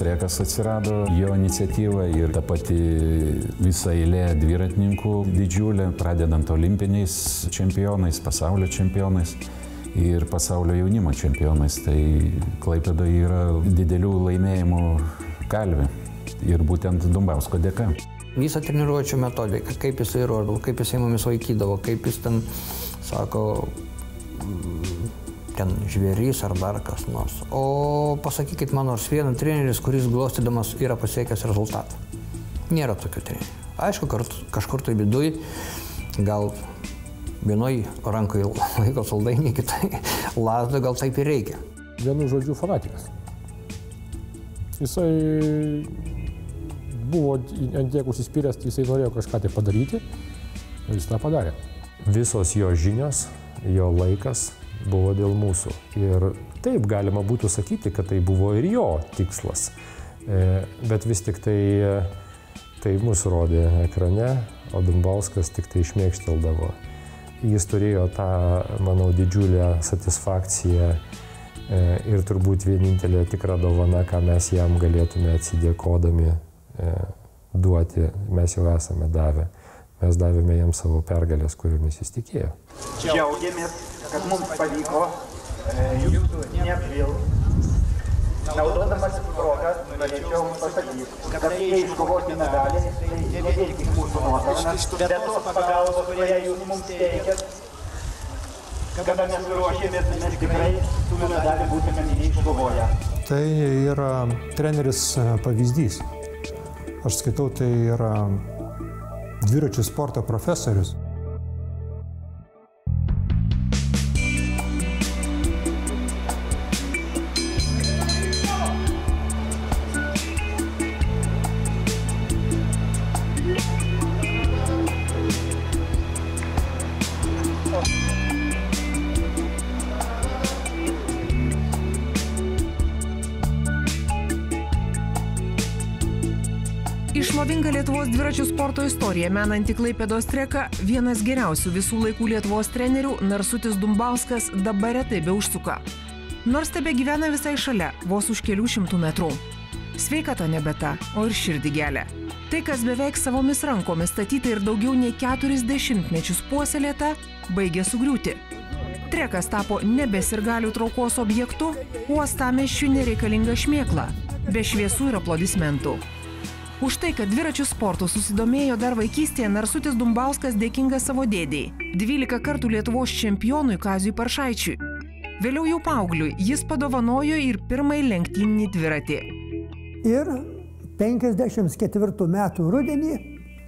šitas trekas atsirado, jo iniciatyva ir ta pati visa eilė dviratininkų didžiulė, pradedant olimpiniais čempionais, pasaulio čempionais ir pasaulio jaunimo čempionais. Tai Klaipėdoje yra didelių laimėjimų kalvė ir būtent Dumbausko dėka. Visą treniruočio metodiką, kaip jisai rodavo, kaip jisai mumis vaikydavo, kaip jis ten, sako, ten žvėrys ar dar kas nors. O pasakykit man nors vieną treneris, kuris glostydamas yra pasiekęs rezultatą. Nėra tokių trenerių. Aišku, kažkur tai viduj, gal vienoj rankoje laiko saldainį, kitai lasdą, gal taip ir reikia. Vienu žodžiu, fanatikas. Jisai buvo ant tiek užsispyręs, jisai norėjo kažką tai padaryti ir jis tą padarė. Visos jo žinios, jo laikas buvo dėl mūsų. Ir taip galima būtų sakyti, kad tai buvo ir jo tikslas. E, bet vis tik tai, tai mūsų rodė ekrane, o Dumbauskas tik tai išmėgšteldavo. Jis turėjo tą, manau, didžiulę satisfakciją e, ir turbūt vienintelė tikra dovana, ką mes jam galėtume atsidėkodami e, duoti, mes jau esame davę. Mes davėme jam savo pergalės, kuriomis jis tikėjo. Džiaugiamės, kad mums pavyko jūsų neapvilti. Naudodamas progą, norėčiau pasakyti, kad jei iškovoti medalį, tai ne vien tik mūsų nuopelnas, bet tos pagalbos, kurią jūs mums teikėt, kada mes ruošėmės, mes tikrai tų medalių būtume neiškovoję. Tai yra treneris pavyzdys. Aš skaitau, tai yra dviračių sporto profesorius. Sporto istorija menanti Klaipėdos treka, vienas geriausių visų laikų Lietuvos trenerių Narsutis Dumbauskas dabar retai be užsuka. Nors tebe gyvena visai šalia, vos už kelių šimtų metrų. Sveikata nebeta, o ir širdį gelia. Tai, kas beveik savomis rankomis statyta ir daugiau nei keturis dešimtmečius puoselėta, baigė sugriūti. Trekas tapo nebesirgalių traukos objektu, uostamieščių nereikalinga šmėkla, be šviesų ir aplodismentų. Už tai, kad dviračių sportų susidomėjo dar vaikystėje, Narsutis Dumbauskas dėkingas savo dėdėjai - 12 kartų Lietuvos čempionui Kazijui Paršaičiui. Vėliau jau paaugliui jis padovanojo ir pirmąjį lenktyninį dviratį. Ir 54 metų rudenį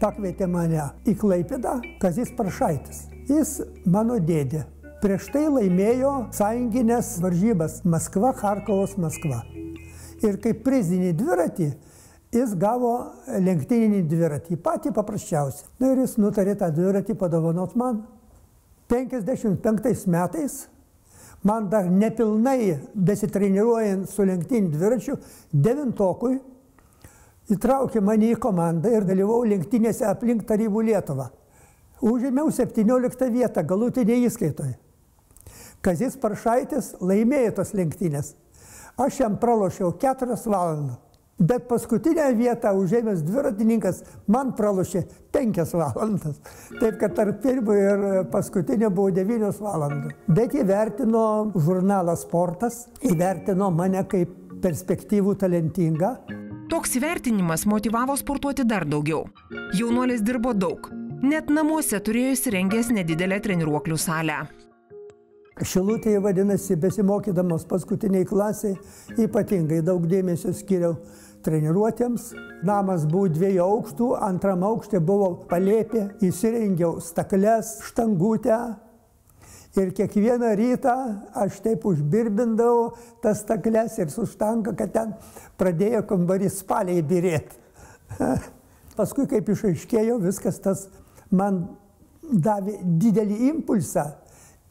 pakvietė mane į Klaipidą Kazis Paršaitis. Jis mano dėdė. Prieš tai laimėjo sąjunginės varžybas Maskva, Harkovos Maskva. Ir kaip prizinį dviratį jis gavo lenktyninį dviratį, patį paprasčiausią. Na ir jis nutarė tą dviratį padovanot man. 55 metais, man dar nepilnai besitreniruojant su lenktyniniu dviračiu, devintokui įtraukė mane į komandą ir dalyvau lenktynėse aplink Tarybų Lietuvą. Užėmiau 17 vietą galutinėje įskaitoje. Kazis Paršaitis laimėjo tas lenktynės. Aš jam pralošiau 4 valandas. Bet paskutinę vietą užėmęs dviratininkas man pralošė penkias valandas. Taip, kad tarp pirmojo ir paskutinio buvo devynios valandos. Bet įvertino žurnalas Sportas, įvertino mane kaip perspektyvų talentingą. Toks įvertinimas motivavo sportuoti dar daugiau. Jaunuolis dirbo daug. Net namuose turėjo įsirengęs nedidelę treniruoklių salę. Šilutėje vadinasi, besimokydamas paskutiniai klasiai, ypatingai daug dėmesio skiriau treniruotėms. Namas buvo dviejų aukštų, antram aukšte buvo palėpė, įsirengiau stakles, štangutę. Ir kiekvieną rytą aš taip užbirbindavau tas stakles ir su štanga, kad ten pradėjo kambarys spaliai birėti. Paskui, kaip išaiškėjo, viskas tas man davė didelį impulsą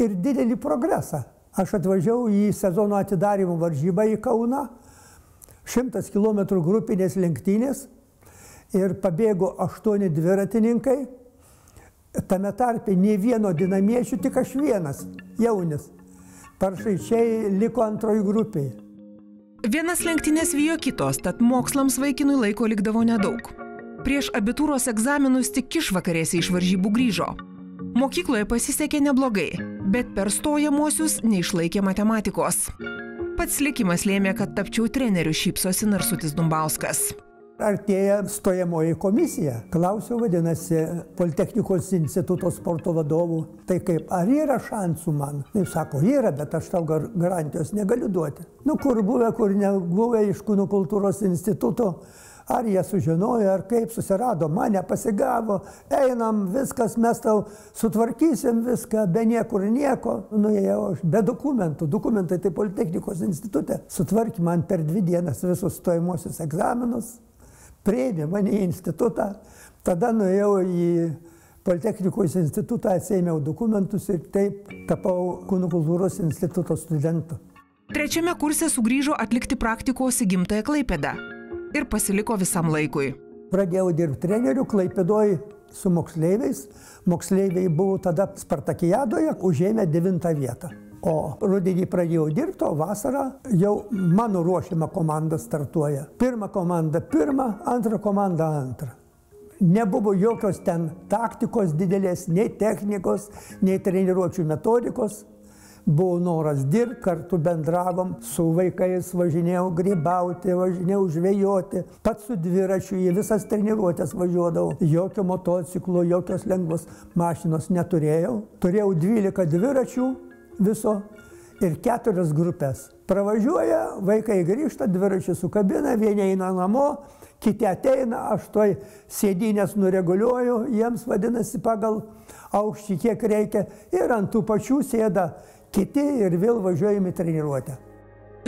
ir didelį progresą. Aš atvažiavau į sezono atidarimų varžybą į Kauną, 100 km grupinės lenktynės ir pabėgo aštuoni dviratininkai. Tame tarpe ne vieno dinamiečių, tik aš vienas, jaunis. Paršaičiai liko antroji grupėje. Vienas lenktynės vyjo kitos, tad mokslams vaikinui laiko likdavo nedaug. Prieš abitūros egzaminus tik išvakarėse iš varžybų grįžo. Mokykloje pasisekė neblogai, bet per stojamuosius neišlaikė matematikos. Pats likimas lėmė, kad tapčiau treneriu šypsosi Narsutis Dumbauskas. Artėja stojamoji komisija. Klausiau, vadinasi, Politechnikos instituto sporto vadovų. Tai kaip, ar yra šansų man? Tai sako, yra, bet aš tau gar garantijos negaliu duoti. Nu, kur buvę, kur nebuvę iš kūno kultūros instituto, ar jie sužinojo, ar kaip susirado, mane pasigavo, einam, viskas, mes tau sutvarkysim viską, be niekur nieko. Nuėjau aš be dokumentų, dokumentai tai Politechnikos institutė. Sutvarkė man per dvi dienas visus stojimuosius egzaminus prieimė mane į institutą, tada nuėjau į Politechnikos institutą, atsėmiau dokumentus ir taip tapau kūno kultūros instituto studentu. Trečiame kurse sugrįžo atlikti praktikos į gimtąją Klaipėdą ir pasiliko visam laikui. Pradėjau dirbti treneriu Klaipėdoj su moksleiviais. Moksleiviai buvo tada Spartakijadoje, užėmė devintą vietą. O rudenį pradėjau dirbti, o vasarą jau mano ruošiama komanda startuoja. Pirma komanda pirma, antra komanda antra. Nebuvo jokios ten taktikos didelės, nei technikos, nei treniruočių metodikos. Buvo noras dirbti, kartu bendravom su vaikais, važinėjau grybauti, važinėjau žvejoti. Pats su dviračiu į visas treniruotės važiuodavau. Jokio motociklo, jokios lengvos mašinos neturėjau. Turėjau 12 dviračių viso ir keturias grupės. Pravažiuoja, vaikai grįžta, dviračių sukabina, vieni eina namo, kiti ateina, aš toj sėdynės nureguliuoju, jiems vadinasi pagal aukštį, kiek reikia, ir ant tų pačių sėda kiti ir vėl važiuojame treniruotę.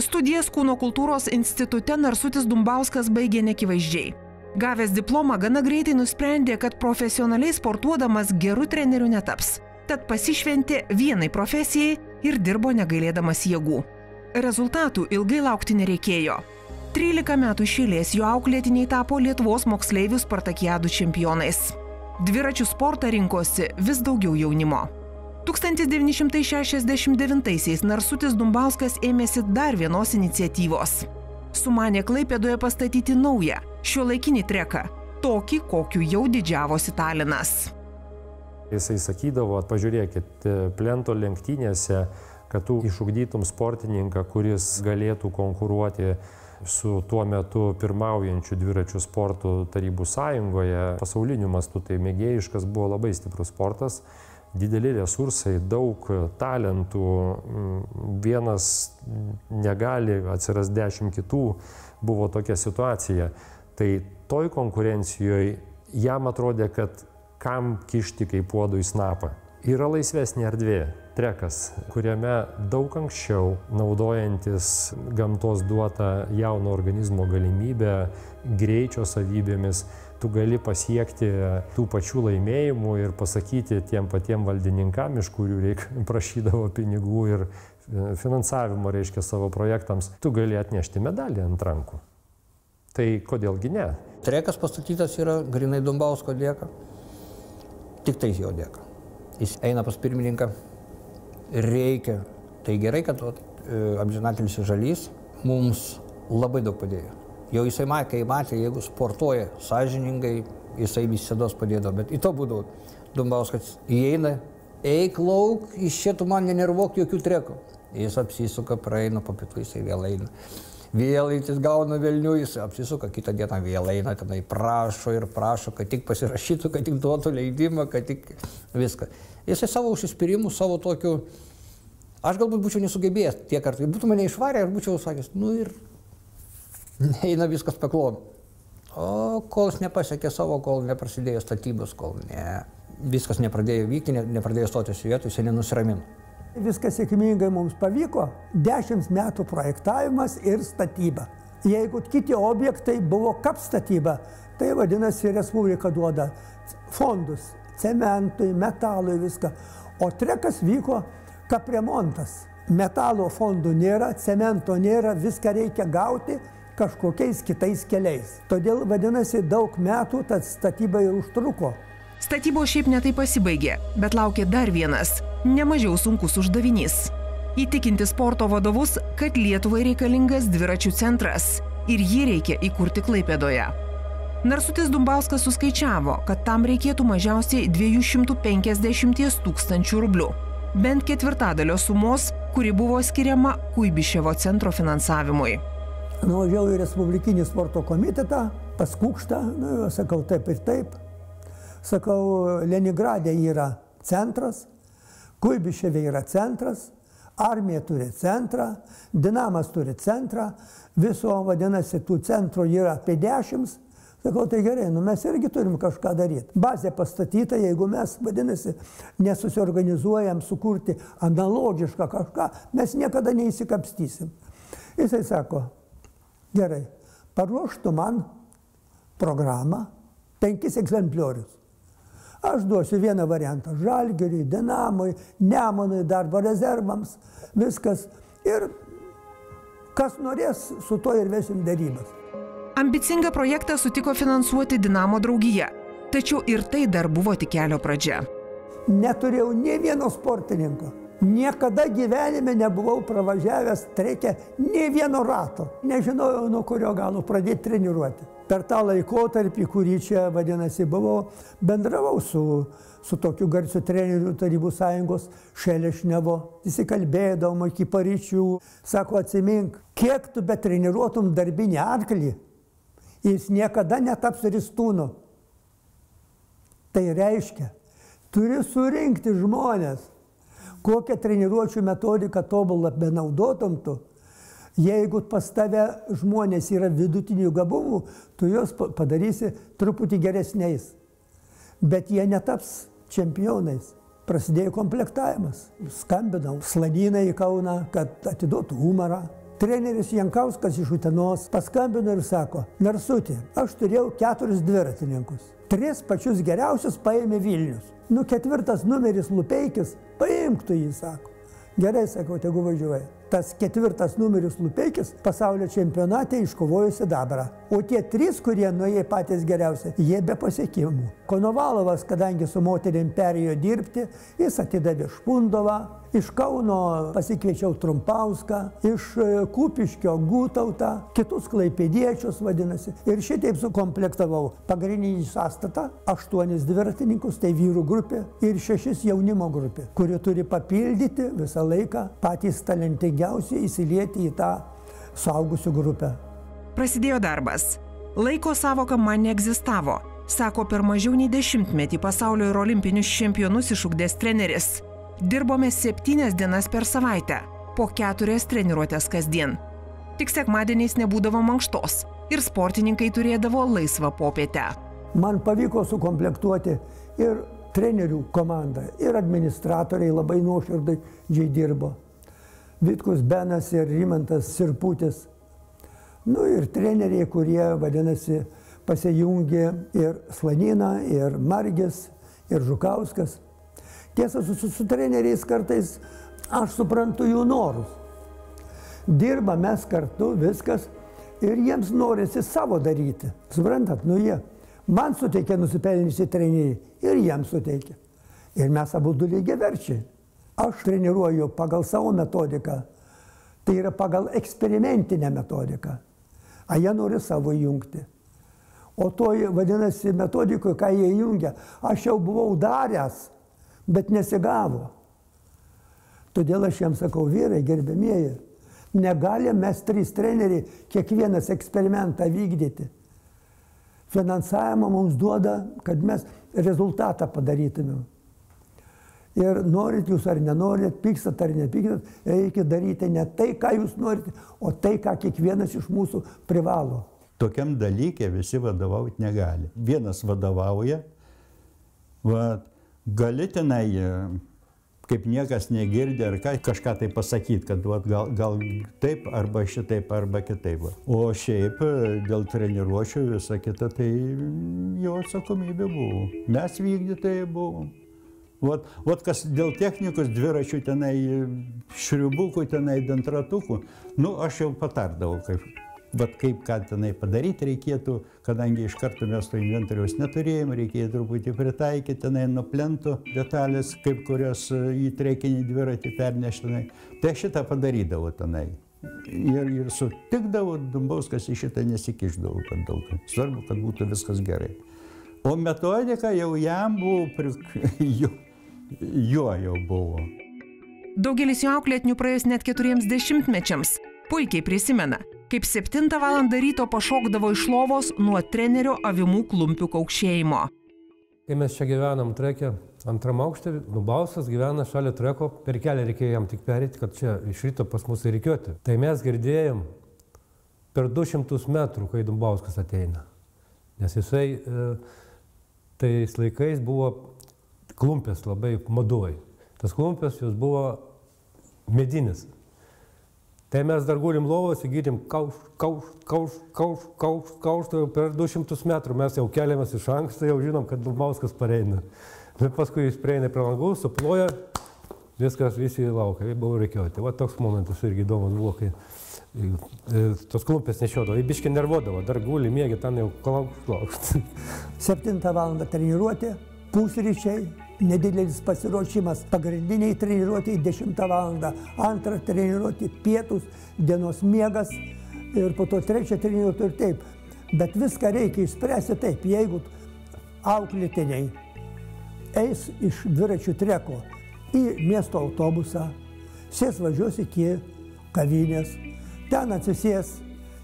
Studijas kūno kultūros institute Narsutis Dumbauskas baigė nekivaizdžiai. Gavęs diplomą gana greitai nusprendė, kad profesionaliai sportuodamas gerų trenerių netaps. Tad pasišventė vienai profesijai ir dirbo negailėdamas jėgų. Rezultatų ilgai laukti nereikėjo. 13 metų išėlės jo auklėtiniai tapo Lietuvos moksleivių Spartakiadų čempionais. Dviračių sportą rinkosi vis daugiau jaunimo. 1969-aisiais Narsutis Dumbauskas ėmėsi dar vienos iniciatyvos. Sumanė Klaipėdoje pastatyti naują, šio laikinį treką, tokį, kokiu jau didžiavosi Talinas. Jisai sakydavo, pažiūrėkit, plento lenktynėse, kad tu išugdytum sportininką, kuris galėtų konkuruoti su tuo metu pirmaujančiu dviračių sportų tarybų sąjungoje, pasauliniu mastu tai mėgėjiškas buvo labai stiprus sportas dideli resursai, daug talentų, vienas negali, atsiras dešimt kitų, buvo tokia situacija. Tai toj konkurencijoje jam atrodė, kad kam kišti kaip puodų į snapą. Yra laisvesnė erdvė, trekas, kuriame daug anksčiau, naudojantis gamtos duotą jauno organizmo galimybę, greičio savybėmis, tu gali pasiekti tų pačių laimėjimų ir pasakyti tiem patiem valdininkam, iš kurių reik prašydavo pinigų ir finansavimo, reiškia, savo projektams, tu gali atnešti medalį ant rankų. Tai kodėlgi ne? Trekas pastatytas yra grinai Dumbausko dėka. Tik tai jo dėka. Jis eina pas pirmininką. Reikia. Tai gerai, kad amžinatelis žalys mums labai daug padėjo. Jau jisai matė, kai matė, jeigu sportuoja sąžiningai, jisai visada padėdavo. Bet į to būdu Dumbauskas įeina, eik lauk, iš čia tu man nenervuok jokių trekų. Jis apsisuka, praeina, po pietų jisai vėl eina. Vėl jis gauna Vilnių, jis apsisuka, kitą dieną vėl eina, tenai prašo ir prašo, kad tik pasirašytų, kad tik duotų leidimą, kad tik viską. Jisai savo užsispyrimų, savo tokiu, aš galbūt būčiau nesugebėjęs tiek kartų, būtų mane išvarę ir būčiau sakęs, nu ir eina viskas peklon. O kol jis nepasiekė savo, kol neprasidėjo statybos, kol ne, viskas nepradėjo vykti, ne, nepradėjo stotis į vietą, jis nenusiramino. Viskas sėkmingai mums pavyko. Dešimt metų projektavimas ir statyba. Jeigu kiti objektai buvo kap statyba, tai vadinasi, Respublika duoda fondus cementui, metalui, viską. O trekas vyko kapremontas. Metalo fondų nėra, cemento nėra, viską reikia gauti kažkokiais kitais keliais. Todėl vadinasi, daug metų ta statyba ir užtruko. Statybos šiaip netai pasibaigė, bet laukia dar vienas, nemažiau sunkus uždavinys. Įtikinti sporto vadovus, kad Lietuvai reikalingas dviračių centras ir jį reikia įkurti Klaipėdoje. Narsutis Dumbauskas suskaičiavo, kad tam reikėtų mažiausiai 250 tūkstančių rublių. Bent ketvirtadalio sumos, kuri buvo skiriama Kuibiševo centro finansavimui. Nuvažiavau į Respublikinį sporto komitetą, pas Kukštą, nu, sakau taip ir taip. Sakau, Leningradė yra centras, Kuibiševė yra centras, armija turi centrą, Dinamas turi centrą, viso vadinasi tų centrų yra apie dešimt, Sakau, tai gerai, nu mes irgi turim kažką daryti. Bazė pastatyta, jeigu mes, vadinasi, nesusiorganizuojam sukurti analogišką kažką, mes niekada neįsikapstysim. Jisai sako, gerai, paruoštų man programą, penkis egzempliorius. Aš duosiu vieną variantą - žalgeriui, dinamui, nemonui, darbo rezervams, viskas. Ir kas norės, su to ir vesim darybas. Ambicingą projektą sutiko finansuoti Dinamo draugija. Tačiau ir tai dar buvo tik kelio pradžia. Neturėjau ne vieno sportininko. Niekada gyvenime nebuvau pravažiavęs treikia ne vieno rato. Nežinojau, nuo kurio galo pradėti treniruoti. Per tą laikotarpį, kurį čia vadinasi buvau, bendravau su, su tokiu garsiu trenerių tarybų sąjungos Šelešnevo. Įsikalbėdavom iki paryčių. Sako, atsimink, kiek tu bet treniruotum darbinį arklį, jis niekada netaps ristūnu. Tai reiškia, turi surinkti žmonės, kokią treniruočių metodiką tobulą benaudotum tu. Jeigu pas tave žmonės yra vidutinių gabumų, tu juos padarysi truputį geresniais. Bet jie netaps čempionais. Prasidėjo komplektavimas. Skambinau slanyną į Kauną, kad atiduotų humarą. Treneris Jankauskas iš Utenos paskambino ir sako, Narsutė, aš turėjau keturis dviratininkus. Tris pačius geriausius paėmė Vilnius. Nu ketvirtas numeris Lupeikis, paimk tu jį, sako. Gerai, sakau, tegu važiuoja. Tas ketvirtas numeris Lupeikis pasaulio čempionate iškovojo sidabrą. O tie trys, kurie nuėjo patys geriausi, jie be pasiekimų. Konovalovas, kadangi su moterim perėjo dirbti, jis atidavė Špundovą, iš Kauno pasikviečiau Trumpauską, iš Kupiškio Gūtautą, kitus klaipėdiečius vadinasi. Ir šitaip sukomplektavau pagrindinį sąstatą, aštuonis dviratininkus, tai vyrų grupė ir šešis jaunimo grupė, kuri turi papildyti visą laiką patys talentingiausi įsilieti į tą suaugusių grupę. Prasidėjo darbas. Laiko savoka man neegzistavo, sako per mažiau nei dešimtmetį pasaulio ir olimpinius čempionus išugdęs treneris. Dirbome septynias dienas per savaitę, po keturias treniruotės kasdien. Tik sekmadieniais nebūdavo mankštos ir sportininkai turėdavo laisvą popietę. Man pavyko sukomplektuoti ir trenerių komandą, ir administratoriai labai nuoširdai dirbo. Vitkus Benas ir Rimantas Sirputis Nu ir treneriai, kurie, vadinasi, pasijungė ir Slanina, ir Margis, ir Žukauskas. Tiesa, su, su, su treneriais kartais aš suprantu jų norus. Dirba mes kartu, viskas, ir jiems norisi savo daryti. Suprantat, nu jie man suteikia nusipelnysi treneriai ir jiems suteikia. Ir mes abu du lygiai verčiai. Aš treniruoju pagal savo metodiką, tai yra pagal eksperimentinę metodiką a jie nori savo jungti. O toj, vadinasi, metodikoje, ką jie jungia, aš jau buvau daręs, bet nesigavo. Todėl aš jiems sakau, vyrai, gerbėmieji, negalim mes trys treneriai kiekvienas eksperimentą vykdyti. Finansavimą mums duoda, kad mes rezultatą padarytumėm. Ir norit jūs ar nenorit, pykstat ar nepykstat, reikia daryti ne tai, ką jūs norite, o tai, ką kiekvienas iš mūsų privalo. Tokiam dalykė visi vadovauti negali. Vienas vadovauja, va, gali tenai, kaip niekas negirdi ar ką, kažką tai pasakyti, kad va, gal, gal taip arba šitaip arba kitaip. O šiaip dėl treniruočio visą kitą, tai jo atsakomybė buvo. Mes vykdytojai buvom. Vat, vat kas dėl technikos dviračių tenai, šriubukų tenai, dantratukų, nu aš jau patardavau, kaip, bet kaip ką tenai padaryti reikėtų, kadangi iš karto mes to inventoriaus neturėjom, reikėjo truputį pritaikyti tenai nuo plento detalės, kaip kurios į trekinį dviratį perneštinai. Tai šitą padarydavo tenai. Ir, ir sutikdavo, Dumbauskas į šitą nesikiždavo per daug. Svarbu, kad būtų viskas gerai. O metodika jau jam buvo, pri... jo, jo jau buvo. Daugelis jo auklėtinių praėjus net keturiems dešimtmečiams puikiai prisimena, kaip 7 val. ryto pašokdavo iš lovos nuo trenerio avimų klumpių kaukšėjimo. Kai mes čia gyvenam trekė, antram aukštė, Nubausas gyvena šalia treko, per kelią reikėjo jam tik perėti, kad čia iš ryto pas mus įrikiuoti. Tai mes girdėjom per 200 metrų, kai Nubauskas ateina. Nes jisai e, tais laikais buvo klumpės labai maduoj. Tas klumpės jos buvo medinis. Tai mes dar gulim lovos, įgydim kauš, kauš, kauš, kauš, kauš, kauš, tai jau per 200 metrų mes jau keliamės iš anksto, jau žinom, kad Dulmauskas pareina. Bet paskui jis prieina prie langų, suploja, viskas visi laukia, tai buvo reikiauti. Tai va toks momentas irgi įdomus buvo, kai e, tos klumpės nešiodavo, įbiškai nervuodavo, dar guli, mėgi, ten jau klaukšt, klaukšt. 7 val. treniruotė, pusryčiai, nedidelis pasiruošimas pagrindiniai treniruotėjai 10 val. Antrą treniruotė pietus, dienos miegas ir po to trečią treniruotę ir taip. Bet viską reikia išspręsti taip, jeigu auklėtiniai eis iš dviračių treko į miesto autobusą, sės važiuos iki kavinės, ten atsisės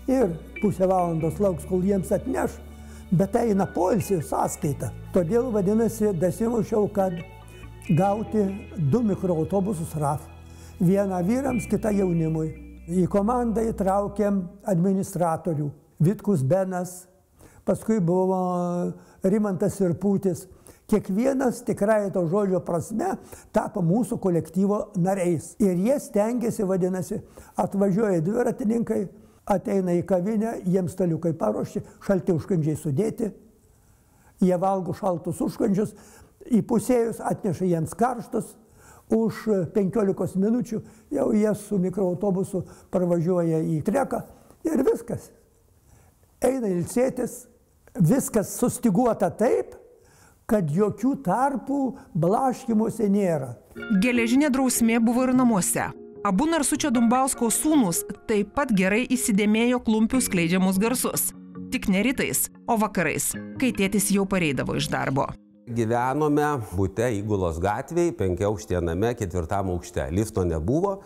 ir pusę valandos lauks, kol jiems atneš bet tai eina poilsio sąskaita. Todėl vadinasi, dasimušiau, kad gauti du mikroautobusus RAF. Vieną vyrams, kitą jaunimui. Į komandą įtraukėm administratorių. Vitkus Benas, paskui buvo Rimantas ir Pūtis. Kiekvienas tikrai to žodžio prasme tapo mūsų kolektyvo nariais. Ir jie stengiasi, vadinasi, atvažiuoja dviratininkai, ateina į kavinę, jiems staliukai paruošti, šalti užkandžiai sudėti, jie valgo šaltus užkandžius, įpusėjus atneša jiems karštus, už 15 minučių jau jie su mikroautobusu parvažiuoja į treką ir viskas. Eina ilsėtis, viskas sustiguota taip, kad jokių tarpų blaškimuose nėra. Geležinė drausmė buvo ir namuose. Abu Narsučio Dumbausko sūnus taip pat gerai įsidėmėjo klumpių skleidžiamus garsus. Tik ne rytais, o vakarais, kai tėtis jau pareidavo iš darbo. Gyvenome būte įgulos gatvėje, penkiauštė name, ketvirtam aukšte. Lifto nebuvo,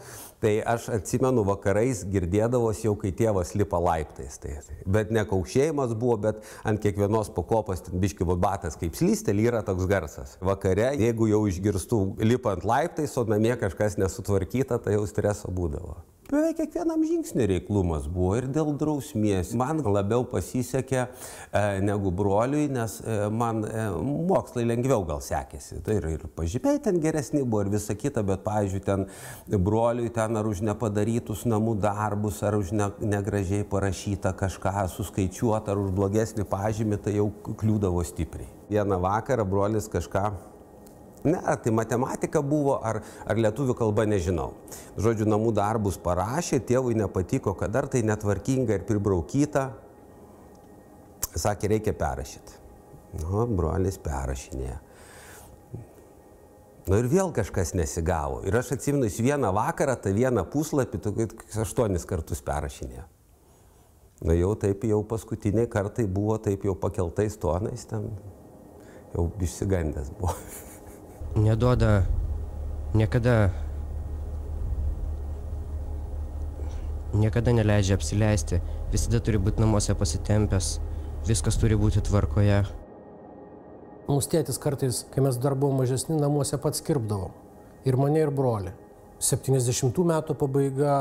Tai aš atsimenu vakarais girdėdavos jau, kai tėvas lipa laiptais. Tai, bet ne kaukšėjimas buvo, bet ant kiekvienos pakopos biški batas kaip slystelį yra toks garsas. Vakare, jeigu jau išgirstų lipant laiptais, o namie kažkas nesutvarkyta, tai jau streso būdavo beveik kiekvienam žingsniui reiklumas buvo ir dėl drausmės. Man labiau pasisekė e, negu broliui, nes e, man e, mokslai lengviau gal sekėsi. Tai ir, ir pažymiai ten geresni buvo ir visa kita, bet, pavyzdžiui, ten broliui ten ar už nepadarytus namų darbus, ar už ne, negražiai parašytą kažką suskaičiuotą, ar už blogesnį pažymį, tai jau kliūdavo stipriai. Vieną vakarą brolis kažką Ne, tai matematika buvo, ar, ar lietuvių kalba nežinau. Žodžiu, namų darbus parašė, tėvui nepatiko, kad dar tai netvarkinga ir pribraukyta. Sakė, reikia perrašyti. Nu, brolis perrašinėja. Nu ir vėl kažkas nesigavo. Ir aš atsimenu, jis vieną vakarą, tą vieną puslapį, aštuonis kartus perrašinėjo. Na jau taip, jau paskutiniai kartai buvo taip jau pakeltais tonais, ten jau išsigandęs buvo. neduoda niekada niekada neleidžia apsileisti, visada turi būti namuose pasitempęs, viskas turi būti tvarkoje. Mūsų tėtis kartais, kai mes dar buvom mažesni, namuose pats kirpdavom. Ir mane, ir broli. 70 metų pabaiga,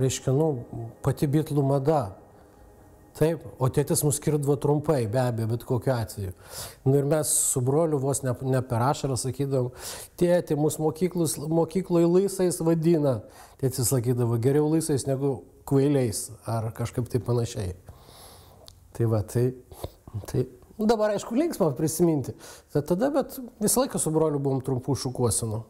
reiškia, nu, pati bitlų mada. Taip, o tėtis mus skirdavo trumpai, be abejo, bet kokiu atveju. Nu ir mes su broliu vos ne, ne per ašarą sakydom, tėti, mus mokykloje laisais vadina. Tėtis sakydavo, geriau laisais negu kvailiais ar kažkaip tai panašiai. Tai va, tai, tai dabar aišku linksma prisiminti. Tai tada, bet visą laiką su broliu buvom trumpų šukuosinų.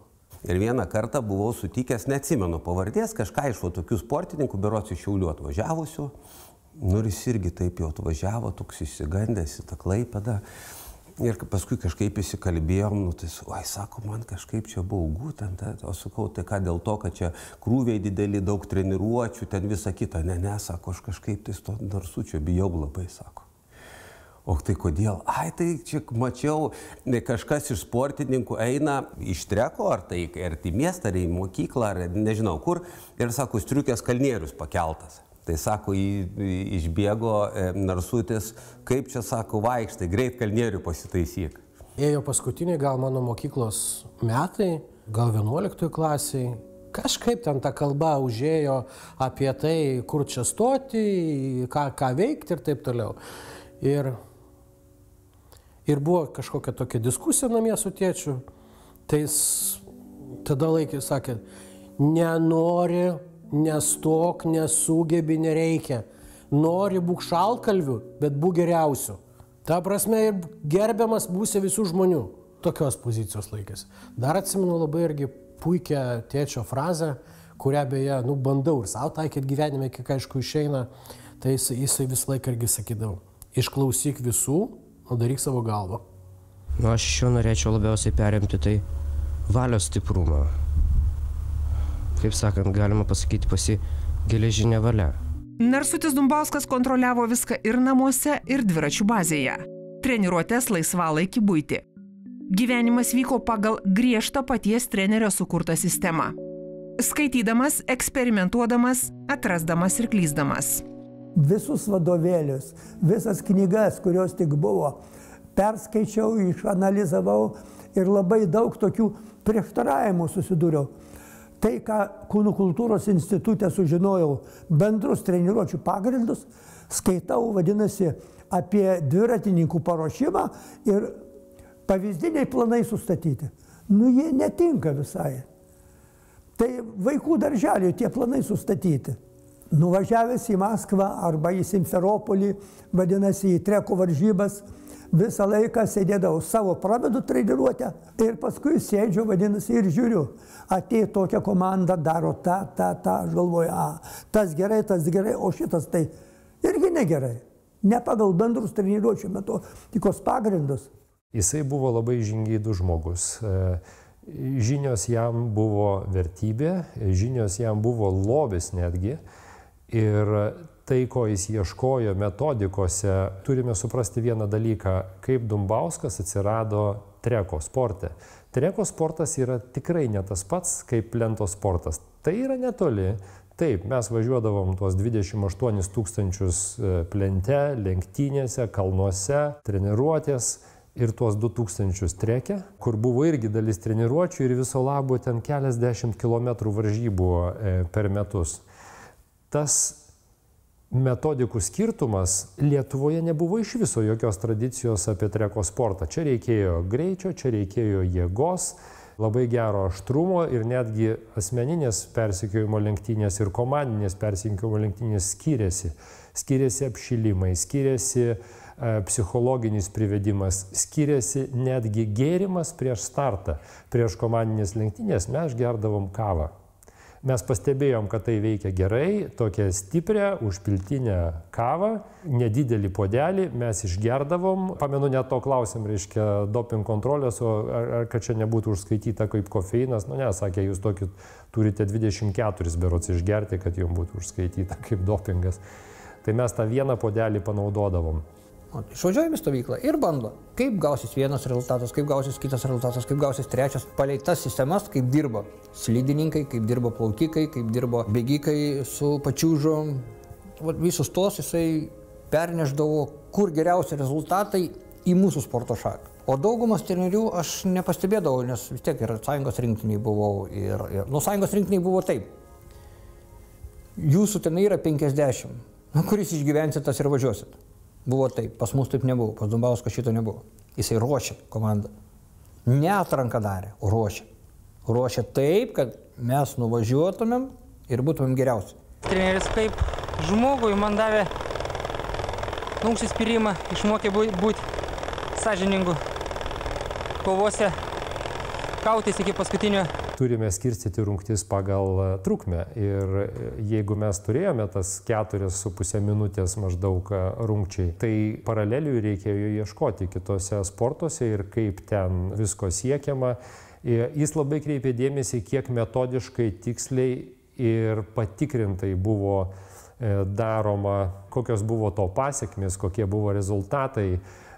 Ir vieną kartą buvau sutikęs, neatsimenu pavardės, kažką iš tokių sportininkų, berots iš Šiaulių atvažiavusių Nu ir jis irgi taip jau atvažiavo, toks įsigandęs į tą klaipedą. Ir paskui kažkaip įsikalbėjom, nu, tai, oi, sako, man kažkaip čia baugu, ten, ten, o sakau, tai ką dėl to, kad čia krūviai dideli, daug treniruočių, ten visa kita. Ne, ne, sako, aš kažkaip tai to narsučio bijau labai, sako. O tai kodėl? Ai, tai čia mačiau, kažkas iš sportininkų eina iš treko, ar tai ar į miestą, ar į mokyklą, ar nežinau kur, ir sako, striukės kalnierius pakeltas. Tai sako, į, išbėgo e, narsutis, kaip čia sako, vaikštai, greit kalnierių pasitaisyk. Ėjo paskutiniai gal mano mokyklos metai, gal 11 klasiai. Kažkaip ten ta kalba užėjo apie tai, kur čia stoti, ką, ką veikti ir taip toliau. Ir, ir buvo kažkokia tokia diskusija namie su tėčiu. Tai jis tada laikė, sakė, nenori nestok, nesugebi, nereikia. Nori būk šalkalvių, bet būk geriausiu. Ta prasme ir gerbiamas būsi visų žmonių. Tokios pozicijos laikėsi. Dar atsimenu labai irgi puikią tėčio frazę, kurią beje, nu, bandau ir savo taikyti gyvenime, kiek aišku išeina, tai jisai, jisai visą laiką irgi sakydavo, išklausyk visų, o daryk savo galvą. Nu, aš iš jo norėčiau labiausiai perimti tai valios stiprumą kaip sakant, galima pasakyti, pasi geležinė valia. Narsutis Dumbauskas kontroliavo viską ir namuose, ir dviračių bazėje. Treniruotės laisvalaikį būti. Gyvenimas vyko pagal griežtą paties trenerio sukurtą sistemą. Skaitydamas, eksperimentuodamas, atrasdamas ir klyzdamas. Visus vadovėlius, visas knygas, kurios tik buvo, perskaičiau, išanalizavau ir labai daug tokių prieštaravimų susidūriau tai, ką kūnų kultūros institutė sužinojau, bendrus treniruočių pagrindus, skaitau, vadinasi, apie dviratininkų paruošimą ir pavyzdiniai planai sustatyti. Nu, jie netinka visai. Tai vaikų darželio tie planai sustatyti. Nuvažiavęs į Maskvą arba į Simferopolį, vadinasi, į treko varžybas, visą laiką sėdėdavau savo pravedu treniruotę ir paskui sėdžiu, vadinasi, ir žiūriu. Atėjo tokia komanda, daro tą, tą, tą, aš galvoju, a, tas gerai, tas gerai, o šitas tai irgi negerai. Ne pagal bendrus treniruočių metodikos pagrindus. Jisai buvo labai žingeidus žmogus. E, žinios jam buvo vertybė, žinios jam buvo lobis netgi. Ir tai, ko jis ieškojo metodikose, turime suprasti vieną dalyką, kaip Dumbauskas atsirado treko sporte. Treko sportas yra tikrai ne tas pats kaip lento sportas. Tai yra netoli. Taip, mes važiuodavom tuos 28 tūkstančius e, plente, lenktynėse, kalnuose, treniruotės ir tuos 2000 treke, kur buvo irgi dalis treniruočių ir viso labo ten keliasdešimt kilometrų varžybų e, per metus. Tas metodikų skirtumas Lietuvoje nebuvo iš viso jokios tradicijos apie treko sportą. Čia reikėjo greičio, čia reikėjo jėgos, labai gero aštrumo ir netgi asmeninės persikiojimo lenktynės ir komandinės persikiojimo lenktynės skiriasi. Skiriasi apšilimai, skiriasi e, psichologinis privedimas, skiriasi netgi gėrimas prieš startą. Prieš komandinės lenktynės mes gerdavom kavą. Mes pastebėjom, kad tai veikia gerai, tokią stiprią užpiltinę kavą, nedidelį podelį mes išgerdavom. Pamenu, net to klausim, reiškia, doping kontrolės, o ar, ar kad čia nebūtų užskaityta kaip kofeinas. Nu ne, sakė, jūs tokį turite 24 berots išgerti, kad jums būtų užskaityta kaip dopingas. Tai mes tą vieną podelį panaudodavom. Išvažiuojam į stovyklą ir bando, kaip gausis vienas rezultatas, kaip gausis kitas rezultatas, kaip gausis trečias, palei tas sistemas, kaip dirbo slidininkai, kaip dirbo plaukikai, kaip dirbo bėgikai su pačiūžu. Visus tos jisai perneždavo, kur geriausi rezultatai į mūsų sporto šaką. O daugumas trenerių aš nepastebėdavau, nes vis tiek ir sąjungos rinktiniai buvau. Ir, ir nu, sąjungos rinktiniai buvo taip. Jūsų ten yra 50. Nu, kuris išgyvensit, tas ir važiuosit. Buvo taip, pas mus taip nebuvo, pas Dumbauską šito nebuvo. Jisai ruošė komandą. Ne atranką darė, o ruošė. Ruošė taip, kad mes nuvažiuotumėm ir būtumėm geriausi. Treneris kaip žmogui man davė nu, užsispyrimą, išmokė būti būt sąžiningu kovose, kautis iki paskutinio turime skirstyti rungtis pagal e, trukmę. Ir e, jeigu mes turėjome tas keturias su pusę minutės maždaug e, rungčiai, tai paralelių reikėjo ieškoti kitose sportuose ir kaip ten visko siekiama. Jis labai kreipė dėmesį, kiek metodiškai, tiksliai ir patikrintai buvo daroma, kokios buvo to pasiekmes, kokie buvo rezultatai.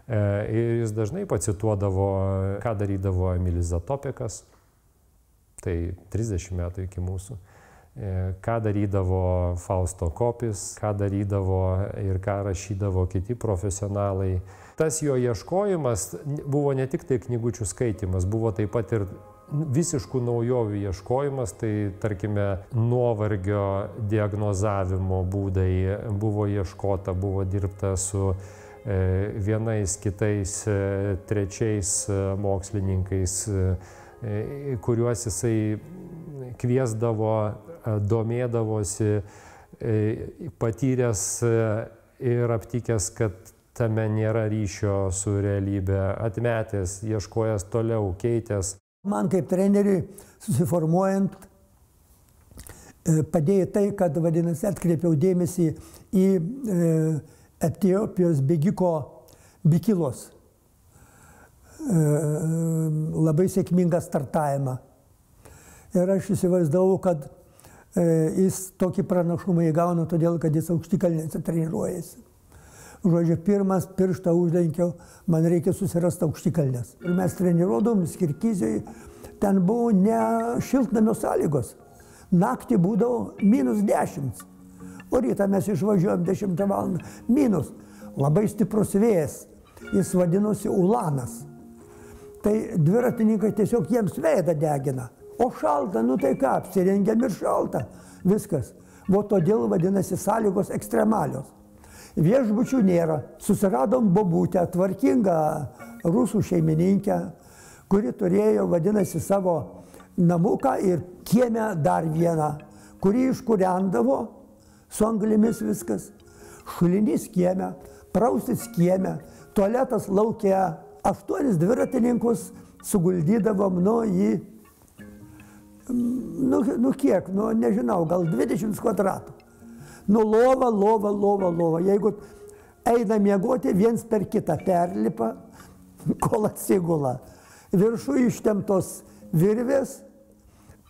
Ir jis dažnai pacituodavo, ką darydavo Emilis Zatopikas tai 30 metų iki mūsų. E, ką darydavo Fausto Kopis, ką darydavo ir ką rašydavo kiti profesionalai. Tas jo ieškojimas buvo ne tik tai knygučių skaitimas, buvo taip pat ir visiškų naujovių ieškojimas, tai tarkime nuovargio diagnozavimo būdai buvo ieškota, buvo dirbta su e, vienais, kitais, e, trečiais mokslininkais kuriuos jisai kviesdavo, e, domėdavosi, e, patyręs ir aptikęs, kad tame nėra ryšio su realybė, atmetęs, ieškojęs toliau, keitęs. Man kaip treneriui susiformuojant padėjo tai, kad vadinasi atkreipiau dėmesį į Etiopijos bėgiko bikilos labai sėkmingą startavimą. Ir aš įsivaizdavau, kad e, jis tokį pranašumą įgauna todėl, kad jis aukštikalnėse treniruojasi. Žodžiu, pirmas pirštą užlenkiau, man reikia susirasti aukštikalnės. Ir mes treniruodom skirkyziai, ten buvo ne šiltnamio sąlygos. Naktį būdavo minus 10. O rytą mes išvažiuojam 10 val. minus. Labai stiprus vėjas. Jis vadinosi Ulanas tai dviratininkai tiesiog jiems veidą degina. O šalta, nu tai ką, apsirengiam ir šalta. Viskas. O todėl vadinasi sąlygos ekstremalios. Viešbučių nėra. Susiradom bobutę, tvarkingą rusų šeimininkę, kuri turėjo, vadinasi, savo namuką ir kiemę dar vieną, kurį iškuriandavo su anglimis viskas. Šulinys kiemę, praustis kiemę, tualetas laukia aštuonis dviratininkus suguldydavom, nu, į, nu, nu kiek, nu, nežinau, gal 20 kvadratų. Nu, lova, lova, lova, lova. Jeigu eina miegoti, viens per kitą perlipa, kol atsigula. Viršų ištemtos virvės,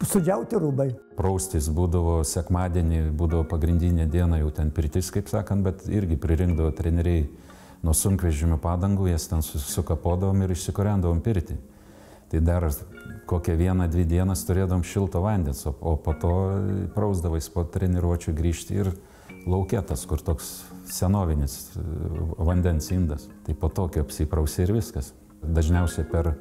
sudžiauti rūbai. Praustis būdavo sekmadienį, būdavo pagrindinė diena, jau ten pirtis, kaip sakant, bet irgi pririnkdavo treneriai nuo sunkvežimių padangų, jas ten sukapodavom ir išsikurendavom pirti. Tai dar kokią vieną, dvi dienas turėdavom šilto vandens, o, o po to prausdavais po treniruočių grįžti ir laukėtas, kur toks senovinis e, vandens indas. Tai po tokio apsiprausė ir viskas. Dažniausiai per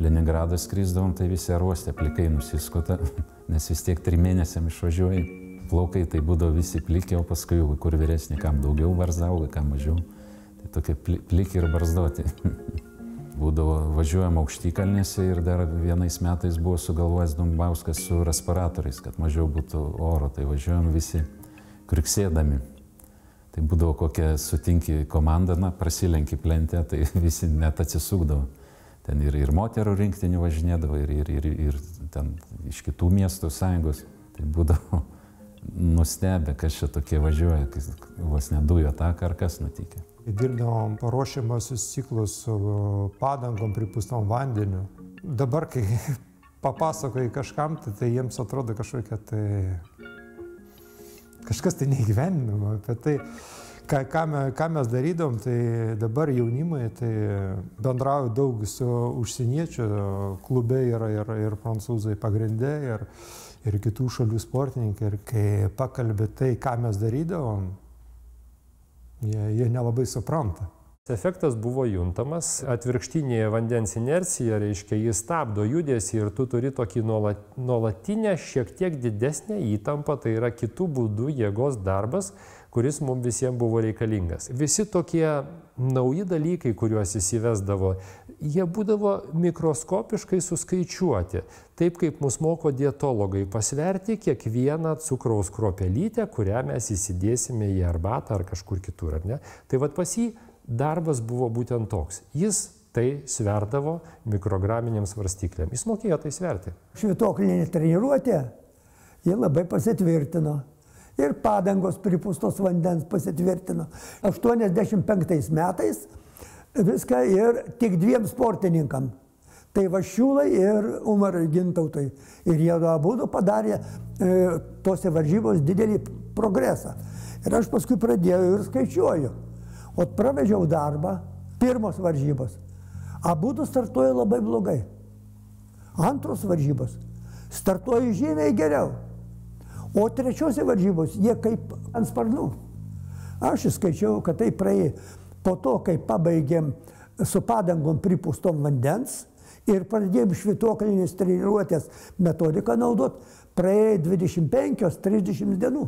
Leningradą skrysdavom, tai visi aruostė plikai nusiskota, nes vis tiek trim mėnesiam išvažiuoji. Plaukai tai būdavo visi plikiai, o paskui kur vyresni, kam daugiau varzauga, kam mažiau tokie pliki ir barzdoti. Būdavo važiuojama aukštikalnėse ir dar vienais metais buvo sugalvojęs Dumbauskas su respiratoriais, kad mažiau būtų oro, tai važiuojam visi kriksėdami. Tai būdavo kokia sutinki komanda, na, prasilenki plente, tai visi net atsisukdavo. Ten ir, ir moterų rinktinių važinėdavo, ir, ir, ir, ir ten iš kitų miestų sąjungos. Tai būdavo nustebę, kas čia tokie važiuoja, vos ne dujų ataka ar kas nutikė dirbdavom paruošiamasis ciklus su padangom pripūstom vandeniu. Dabar, kai papasakoji kažkam, tai, tai jiems atrodo kažkokia tai kažkas tai neįgyveninama. Apie tai, ką, ką, me, ką mes darydom, tai dabar jaunimai tai bendrauju daug su užsieniečių, klube yra ir, ir prancūzai pagrindė, ir, ir kitų šalių sportininkai. Ir kai pakalbė tai, ką mes darydavom, jie, jie nelabai supranta. Efektas buvo juntamas, atvirkštinė vandens inercija, reiškia, jis stabdo judesi ir tu turi tokį nuolatinę, šiek tiek didesnę įtampą, tai yra kitų būdų jėgos darbas, kuris mums visiems buvo reikalingas. Visi tokie nauji dalykai, kuriuos jis įvesdavo, jie būdavo mikroskopiškai suskaičiuoti. Taip kaip mus moko dietologai pasverti kiekvieną cukraus kropelytę, kurią mes įsidėsime į arbatą ar kažkur kitur, ar ne? Tai vad pas jį darbas buvo būtent toks. Jis Tai sverdavo mikrograminiams svarstyklėm. Jis mokėjo tai sverti. Švitoklinė treniruotė, jie labai pasitvirtino. Ir padangos pripūstos vandens pasitvirtino. 85 metais viską ir tik dviem sportininkam. Tai Vašiūlai ir Umarui Gintautui. Ir jie abu padarė e, tose varžybos didelį progresą. Ir aš paskui pradėjau ir skaičiuoju. O pravežiau darbą, pirmos varžybos. Abu du startuoja labai blogai. Antros varžybos startuoja žymiai geriau. O trečiose varžybos jie kaip ant sparnų. Aš įskaičiau, kad tai praėjo po to, kai pabaigėm su padangom pripūstom vandens ir pradėjom švituoklinės treniruotės metodiką naudot, praėjo 25-30 dienų.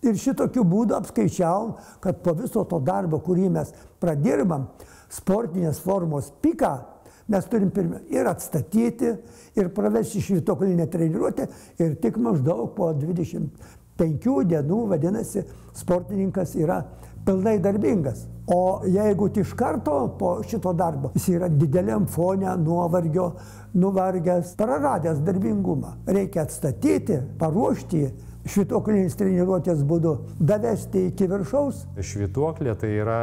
Ir šitokiu būdu apskaičiavom, kad po viso to darbo, kurį mes pradirbam, sportinės formos piką, mes turim pirmia ir atstatyti, ir pravesti švitoklinę treniruotę, ir tik maždaug po 25 dienų, vadinasi, sportininkas yra pilnai darbingas. O jeigu iš karto po šito darbo jis yra dideliam fone nuovargio, nuvargęs, praradęs darbingumą, reikia atstatyti, paruošti švituoklinės treniruotės būdu, davesti iki viršaus. Švituoklė tai yra,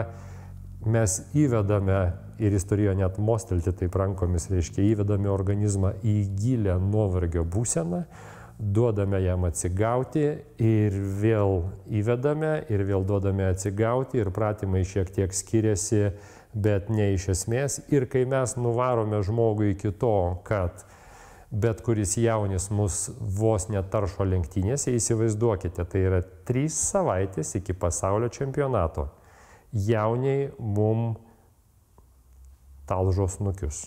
mes įvedame ir jis turėjo net mostelti taip rankomis, reiškia, įvedame organizmą į gilę nuovargio būseną, duodame jam atsigauti ir vėl įvedame ir vėl duodame atsigauti ir pratimai šiek tiek skiriasi, bet ne iš esmės. Ir kai mes nuvarome žmogų iki to, kad bet kuris jaunis mus vos netaršo lenktynėse, įsivaizduokite, tai yra trys savaitės iki pasaulio čempionato. Jauniai mum talžos nukius.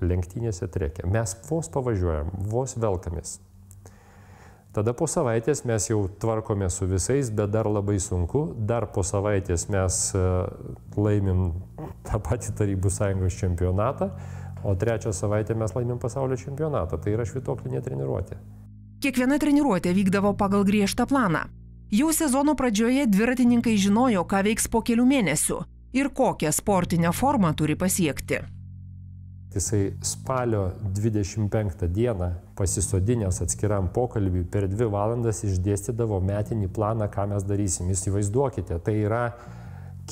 Lenktynėse trekia. Mes vos pavažiuojam, vos velkamės. Tada po savaitės mes jau tvarkome su visais, bet dar labai sunku. Dar po savaitės mes e, laimim tą patį Tarybų sąjungos čempionatą, o trečią savaitę mes laimim pasaulio čempionatą. Tai yra švitoklinė treniruotė. Kiekviena treniruotė vykdavo pagal griežtą planą. Jau sezono pradžioje dviratininkai žinojo, ką veiks po kelių mėnesių ir kokią sportinę formą turi pasiekti. Jisai spalio 25 dieną pasisodinęs atskiram pokalbiui per dvi valandas išdėstydavo metinį planą, ką mes darysim. Įsivaizduokite, tai yra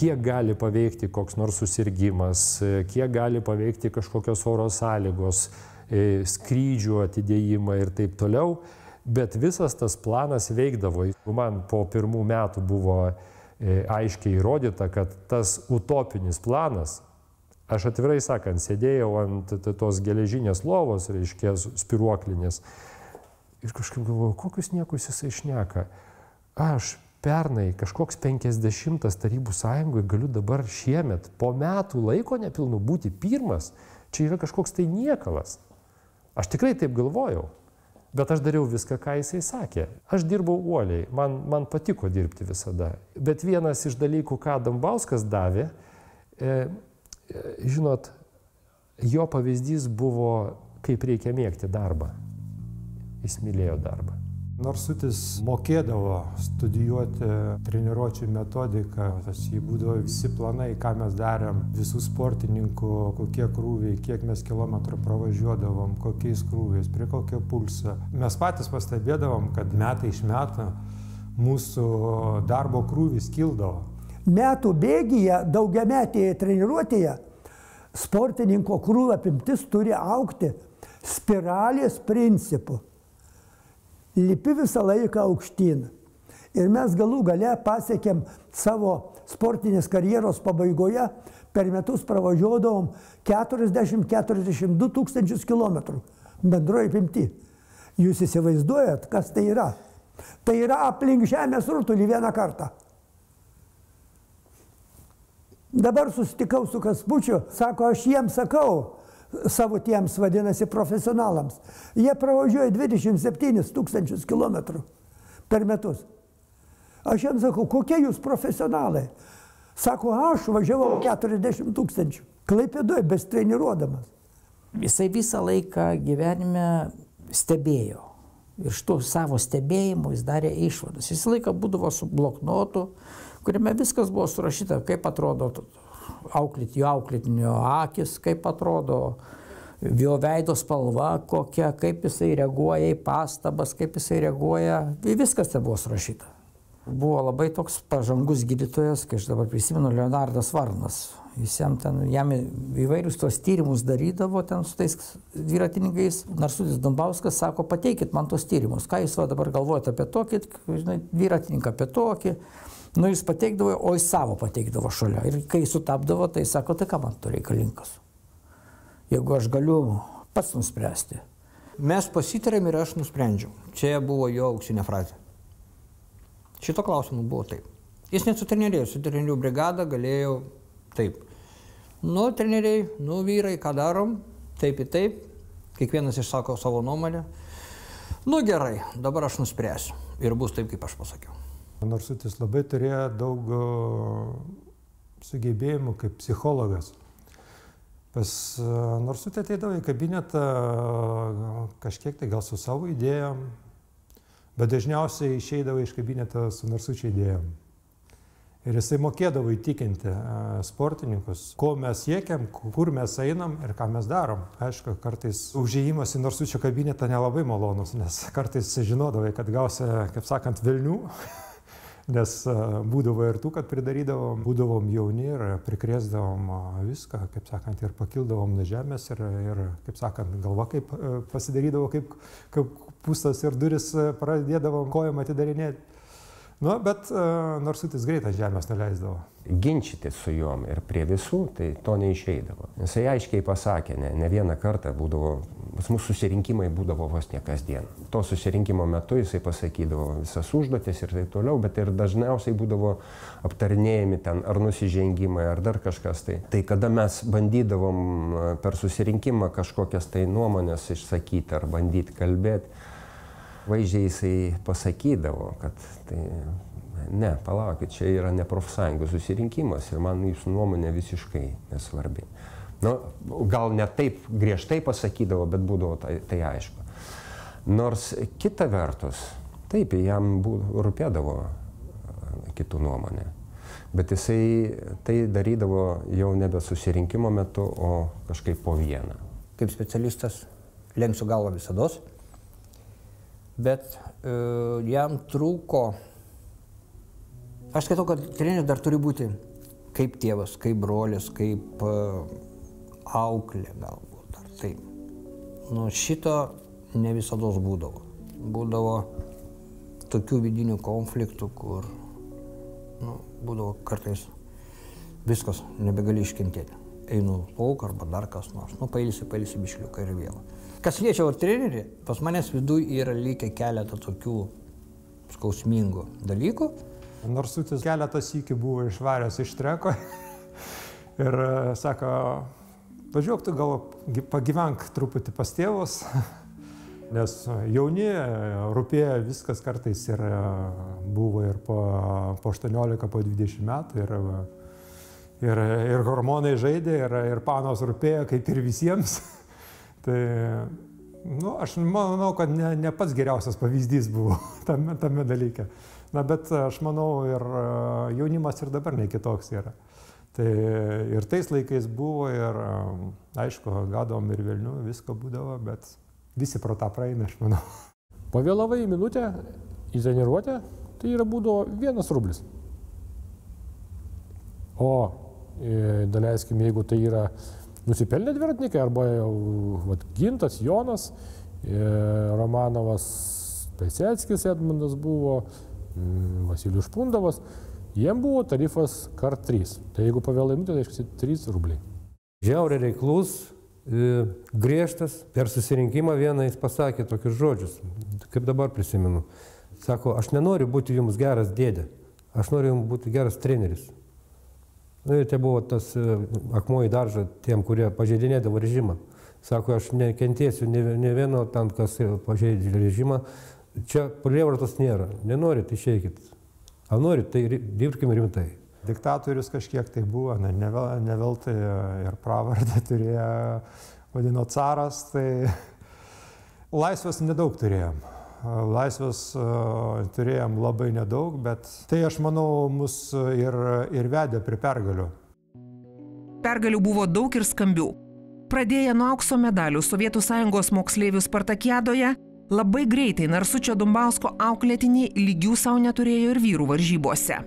kiek gali paveikti koks nors susirgymas, kiek gali paveikti kažkokios oro sąlygos, e, skrydžių atidėjimą ir taip toliau. Bet visas tas planas veikdavo. Man po pirmų metų buvo e, aiškiai įrodyta, kad tas utopinis planas Aš atvirai sakant, sėdėjau ant tos geležinės lovos, reiškia, spiruoklinės. Ir kažkaip galvoju, kokius niekus jisai šneka. Aš pernai kažkoks 50 tarybų sąjungoje galiu dabar šiemet, po metų laiko nepilnų, būti pirmas. Čia yra kažkoks tai niekalas. Aš tikrai taip galvojau. Bet aš dariau viską, ką jisai sakė. Aš dirbau uoliai, man, man patiko dirbti visada. Bet vienas iš dalykų, ką Dambauskas davė, e, žinot, jo pavyzdys buvo, kaip reikia mėgti darbą. Jis mylėjo darbą. Narsutis mokėdavo studijuoti treniruočio metodiką, tas jį būdavo visi planai, ką mes darėm, visų sportininkų, kokie krūviai, kiek mes kilometrų pravažiuodavom, kokiais krūviais, prie kokio pulso. Mes patys pastebėdavom, kad metai iš metų mūsų darbo krūvis kildavo metų bėgyje, daugiametėje treniruotėje, sportininko krūvio apimtis turi aukti spiralės principu. Lipi visą laiką aukštyn. Ir mes galų gale pasiekėm savo sportinės karjeros pabaigoje, per metus pravažiuodavom 40-42 tūkstančius kilometrų bendroji pimti. Jūs įsivaizduojat, kas tai yra? Tai yra aplink Žemės rutulį vieną kartą. Dabar susitikau su Kaspučiu, sako, aš jiems sakau, savo tiems vadinasi profesionalams. Jie pravažiuoja 27 tūkstančius kilometrų per metus. Aš jiems sakau, kokie jūs profesionalai? Sako, aš važiavau 40 tūkstančių. Klaipėdoje bestreniruodamas. Jisai visą laiką gyvenime stebėjo. Ir šitų savo stebėjimų jis darė išvadas. Jis laiką būdavo su bloknotu, kuriame viskas buvo surašyta, kaip atrodo auklėt, jo auklėtinio akis, kaip atrodo, jo veido spalva kokia, kaip jisai reaguoja į pastabas, kaip jisai reaguoja, viskas ten buvo surašyta. Buvo labai toks pažangus gydytojas, kai aš dabar prisimenu, Leonardas Varnas. Jis jam ten, jam įvairius tos tyrimus darydavo ten su tais dviratininkais. Narsutis Dombauskas sako, pateikit man tos tyrimus, ką jūs va dabar galvojate apie tokį, žinai, dviratininką apie tokį. Nu, jis pateikdavo, o jis savo pateikdavo šalia. Ir kai sutapdavo, tai sako, tai ką man tu reikalingas. Jeigu aš galiu pats nuspręsti. Mes pasitarėm ir aš nusprendžiau. Čia buvo jo auksinė frazė. Šito klausimu buvo taip. Jis net su treneriais, su trenerių brigada galėjo taip. Nu, treneriai, nu, vyrai, ką darom, taip ir taip. Kiekvienas išsako savo nuomonę. Nu gerai, dabar aš nuspręsiu. Ir bus taip, kaip aš pasakiau. Narsutis labai turėjo daug sugebėjimų kaip psichologas. Pas Narsutė ateidavo į kabinetą kažkiek tai gal su savo idėjom, bet dažniausiai išeidavo iš kabineto su Narsučio idėjom. Ir jisai mokėdavo įtikinti sportininkus, ko mes siekiam, kur mes einam ir ką mes darom. Aišku, kartais užėjimas į Narsučio kabinetą nelabai malonus, nes kartais žinodavai, kad gausi, kaip sakant, Vilnių. Nes būdavo ir tų, kad pridarydavom, būdavom jauni ir prikrėsdavom viską, kaip sakant, ir pakildavom nuo žemės ir, ir kaip sakant, galva kaip pasidarydavo, kaip, kaip pustas ir duris pradėdavom kojom atidarinėti. Nu, bet uh, Narsutis greit ant žemės nuleisdavo. Ginčyti su juom ir prie visų, tai to neišeidavo. Jisai aiškiai pasakė, ne, ne vieną kartą būdavo, pas mūsų susirinkimai būdavo vos ne kasdien. To susirinkimo metu jisai pasakydavo visas užduotis ir taip toliau, bet ir dažniausiai būdavo aptarinėjami ten ar nusižengimai, ar dar kažkas tai. Tai kada mes bandydavom per susirinkimą kažkokias tai nuomonės išsakyti ar bandyti kalbėti, vaizdžiai jisai pasakydavo, kad tai ne, palaukit, čia yra ne profsąjungų susirinkimas ir man jūsų nuomonė visiškai nesvarbi. Nu, gal ne taip griežtai pasakydavo, bet būdavo tai, tai aišku. Nors kita vertus, taip, jam rūpėdavo kitų nuomonė. Bet jisai tai darydavo jau nebe susirinkimo metu, o kažkaip po vieną. Kaip specialistas lenksiu galvą visada, bet uh, jam trūko, aš skaitau, kad treneris dar turi būti kaip tėvas, kaip brolis, kaip uh, auklė galbūt dar taip. Nu šito ne visada būdavo. Būdavo tokių vidinių konfliktų, kur nu, būdavo kartais viskas, nebegali iškentėti. Einu lauk arba dar kas nors. Nu, pailsi, pailsi bišliuką ir vėl. Kas liečia trenerį, pas manęs viduje yra likę keletą tokių skausmingų dalykų. Narsutis keletas iki buvo išvaręs iš treko ir sako, važiuok tu gal pagyvenk truputį pas tėvus, nes jauni, rūpėjo viskas kartais ir buvo ir po, po 18, po 20 metų ir, ir, ir hormonai žaidė, ir, ir panos rūpėjo kaip ir visiems. Tai, nu, aš manau, kad ne, ne pats geriausias pavyzdys buvo tame, tame dalyke. Na, bet aš manau, ir jaunimas ir dabar ne kitoks yra. Tai ir tais laikais buvo, ir aišku, gadom ir Vilnių, visko būdavo, bet visi pro tą praeina, aš manau. Pavėlavai minutę į treniruotę, tai yra būdavo vienas rublis. O, daleiskim, jeigu tai yra nusipelnę dviratininkai arba jau vat, Gintas, Jonas, Romanovas, Peseckis Edmundas buvo, Vasilijus Špundovas, jiem buvo tarifas kart 3. Tai jeigu pavėlai minutę, tai reiškia 3 rubliai. Žiauriai reiklus, griežtas, per susirinkimą vieną jis pasakė tokius žodžius, kaip dabar prisimenu. Sako, aš nenoriu būti jums geras dėdė, aš noriu jums būti geras treneris. Nu, ir tai buvo tas akmuo į daržą tiem, kurie pažeidinėdavo režimą. Sako, aš nekentėsiu ne, ne vieno tam, kas pažeidžia režimą. Čia prievartos nėra. Nenorit, išeikit. Ar norit, tai dirbkime rimtai. Diktatorius kažkiek tai buvo, ne, ne veltui ir pravardę turėjo, vadino caras, tai laisvės nedaug turėjom. Laisvės uh, turėjom labai nedaug, bet tai aš manau mus ir, ir vedė prie pergalių. Pergalių buvo daug ir skambių. Pradėję nuo aukso medalių Sovietų sąjungos moksleivių Spartakiadoje, labai greitai Narsučio Dumbausko auklėtiniai lygių savo neturėjo ir vyrų varžybose.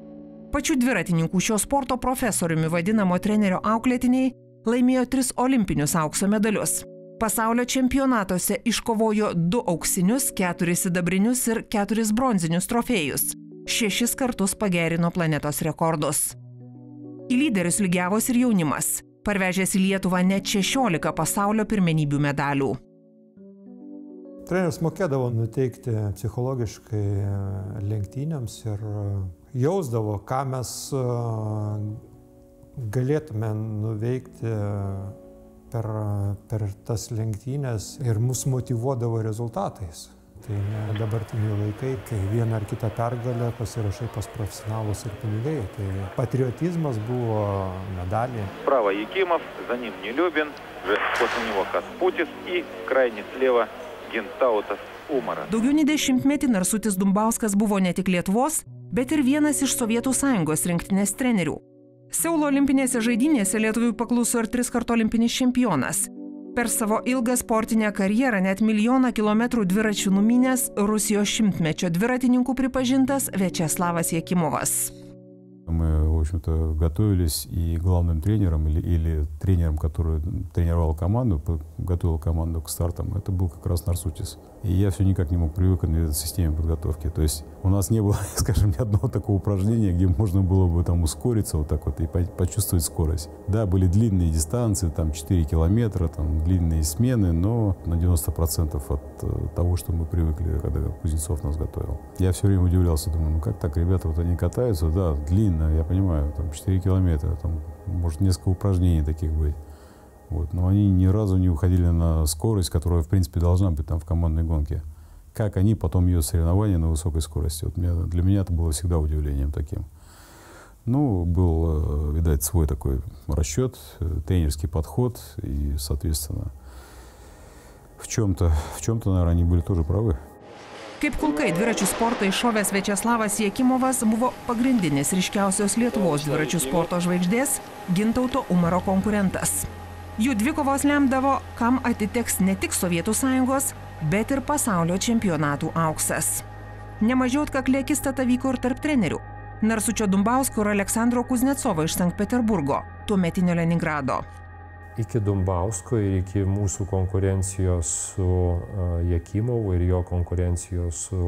Pačių dviratininkų šio sporto profesoriumi vadinamo trenerio auklėtiniai laimėjo tris olimpinius aukso medalius. Pasaulio čempionatuose iškovojo du auksinius, keturis sidabrinius ir keturis bronzinius trofėjus. Šešis kartus pagerino planetos rekordus. Į lyderius lygiavos ir jaunimas, parvežęs į Lietuvą net 16 pasaulio pirmenybių medalių. Treneris mokėdavo nuteikti psichologiškai lenktynėms ir jausdavo, ką mes galėtume nuveikti per, per tas lenktynės ir mus motivuodavo rezultatais. Tai ne dabartiniai laikai, kai vieną ar kitą pergalę pasirašai pas profesionalus ir pinigai. Tai patriotizmas buvo medaliai. Справа Якимов, за ним Нелюбин, после него Каспутис и крайне слева Гентаутас Умара. Daugiau nei dešimtmetį Narsutis Dumbauskas buvo ne tik Lietuvos, bet ir vienas iš Sovietų sąjungos rinktinės trenerių. Seulo olimpinėse žaidynėse lietuvių pakluso ir tris kart olimpinis čempionas. Per savo ilgą sportinę karjerą net milijoną kilometrų dviračių numinės Rusijos šimtmečio dviratininkų pripažintas Večeslavas Jekimovas. Мы, в общем-то, готовились и главным тренером или, или тренером, который тренировал команду, готовил команду к стартам, это был как раз Нарсутис. И я все никак не мог привыкнуть к этой системе подготовки. То есть у нас не было, скажем, ни одного такого упражнения, где можно было бы там ускориться вот так вот и почувствовать скорость. Да, были длинные дистанции, там 4 километра, там длинные смены, но на 90% от э, того, что мы привыкли, когда Кузнецов нас готовил. Я все время удивлялся, думаю, ну как так, ребята, вот они катаются, да, длинно, я понимаю, там 4 километра, там может несколько упражнений таких быть. Вот. Но они ни разу не уходили на скорость, которая, в принципе, должна быть там в командной гонке. Как они потом ее соревнования на высокой скорости. Вот меня, для меня это было всегда удивлением таким. Ну, был, видать, свой такой расчет, тренерский подход, и, соответственно, в чем-то, в чем-то, наверное, они были тоже правы. Kaip kulka į dviračių sportą iššovęs Večeslavas Jekimovas buvo pagrindinis ryškiausios Lietuvos dviračių sporto žvaigždės Gintauto Umaro konkurentas. Jų dvikovos lemdavo, kam atiteks ne tik Sovietų sąjungos, bet ir pasaulio čempionatų auksas. Nemažiau atkaklė akistata vyko ir tarp trenerių. Narsučio Dumbausko ir Aleksandro Kuznecovo iš Sankt Peterburgo, tuometinio Leningrado iki Dumbausko ir iki mūsų konkurencijos su Jekimovu ir jo konkurencijos su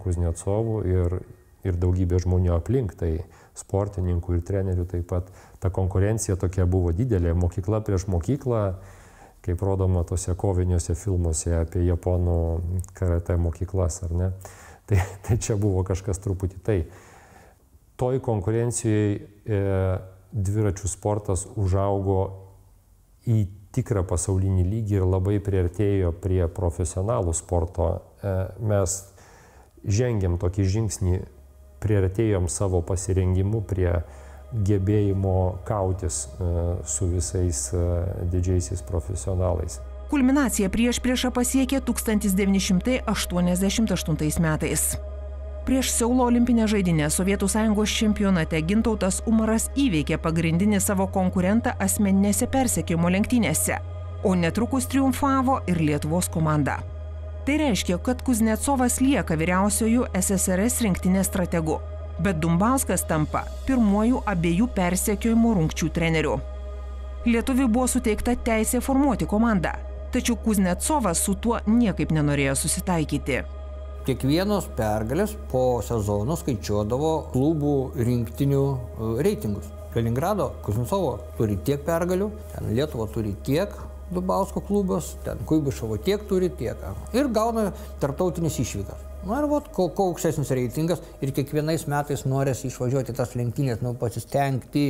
Kuznecovu ir, ir daugybė žmonių aplink, tai sportininkų ir trenerių taip pat ta konkurencija tokia buvo didelė, mokykla prieš mokyklą, kaip rodoma tose koviniuose filmuose apie japonų karate mokyklas, ar ne? Tai, tai čia buvo kažkas truputį tai. Toj konkurencijoje e, dviračių sportas užaugo į tikrą pasaulinį lygį ir labai priartėjo prie profesionalų sporto. E, mes žengėm tokį žingsnį, priartėjom savo pasirengimu prie gebėjimo kautis e, su visais e, didžiaisiais profesionalais. Kulminacija prieš priešą pasiekė 1988 metais. Prieš Seulo olimpinę žaidynę Sovietų sąjungos čempionate Gintautas Umaras įveikė pagrindinį savo konkurentą asmeninėse persekiojimo lenktynėse, o netrukus triumfavo ir Lietuvos komanda. Tai reiškia, kad Kuznecovas lieka vyriausiojų SSRS rinktinės strategu, bet Dumbauskas tampa pirmuoju abiejų persekiojimo rungčių treneriu. Lietuviui buvo suteikta teisė formuoti komandą, tačiau Kuznecovas su tuo niekaip nenorėjo susitaikyti. Kiekvienos pergalės po sezono skaičiuodavo klubų rinktinių reitingus. Kaliningrado Kuznecovo turi tiek pergalių, ten Lietuva turi tiek, Dubausko klubas, ten Kuibišovo tiek turi tiek. Ir gauna tarptautinis išvykas. Na ir vat, kuo aukštesnis reitingas ir kiekvienais metais norės išvažiuoti tas lenktynės, nu pasistengti,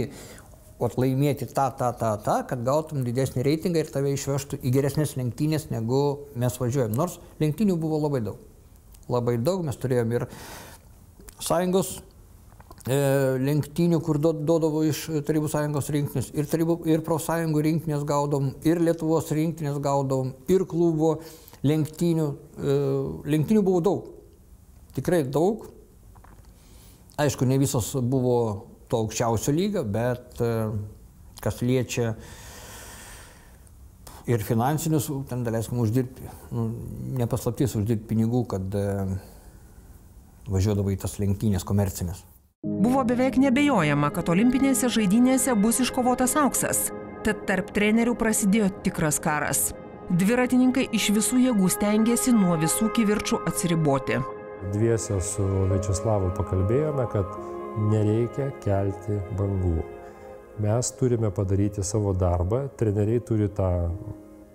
vat, laimėti tą, tą, tą, tą, kad gautum didesnį reitingą ir tave išvežtų į geresnės lenktynės, negu mes važiuojam. Nors lenktynių buvo labai daug labai daug. Mes turėjom ir sąjungos e, lenktynių, kur duodavo iš Tarybų sąjungos rinktinės, ir, tarybų, ir profsąjungų rinktinės gaudom, ir Lietuvos rinktinės gaudom, ir klubo lenktynių. E, lenktynių buvo daug. Tikrai daug. Aišku, ne visos buvo to aukščiausio lygio, bet e, kas liečia ir finansinius, ten daleiskim uždirbti, nu, nepaslaptis uždirbti pinigų, kad e, važiuodavo į tas lenktynės komercinės. Buvo beveik nebejojama, kad olimpinėse žaidynėse bus iškovotas auksas. Tad tarp trenerių prasidėjo tikras karas. Dviratininkai iš visų jėgų stengiasi nuo visų kivirčių atsiriboti. Dviese su Večiaslavu pakalbėjome, kad nereikia kelti bangų. Mes turime padaryti savo darbą, treneriai turi tą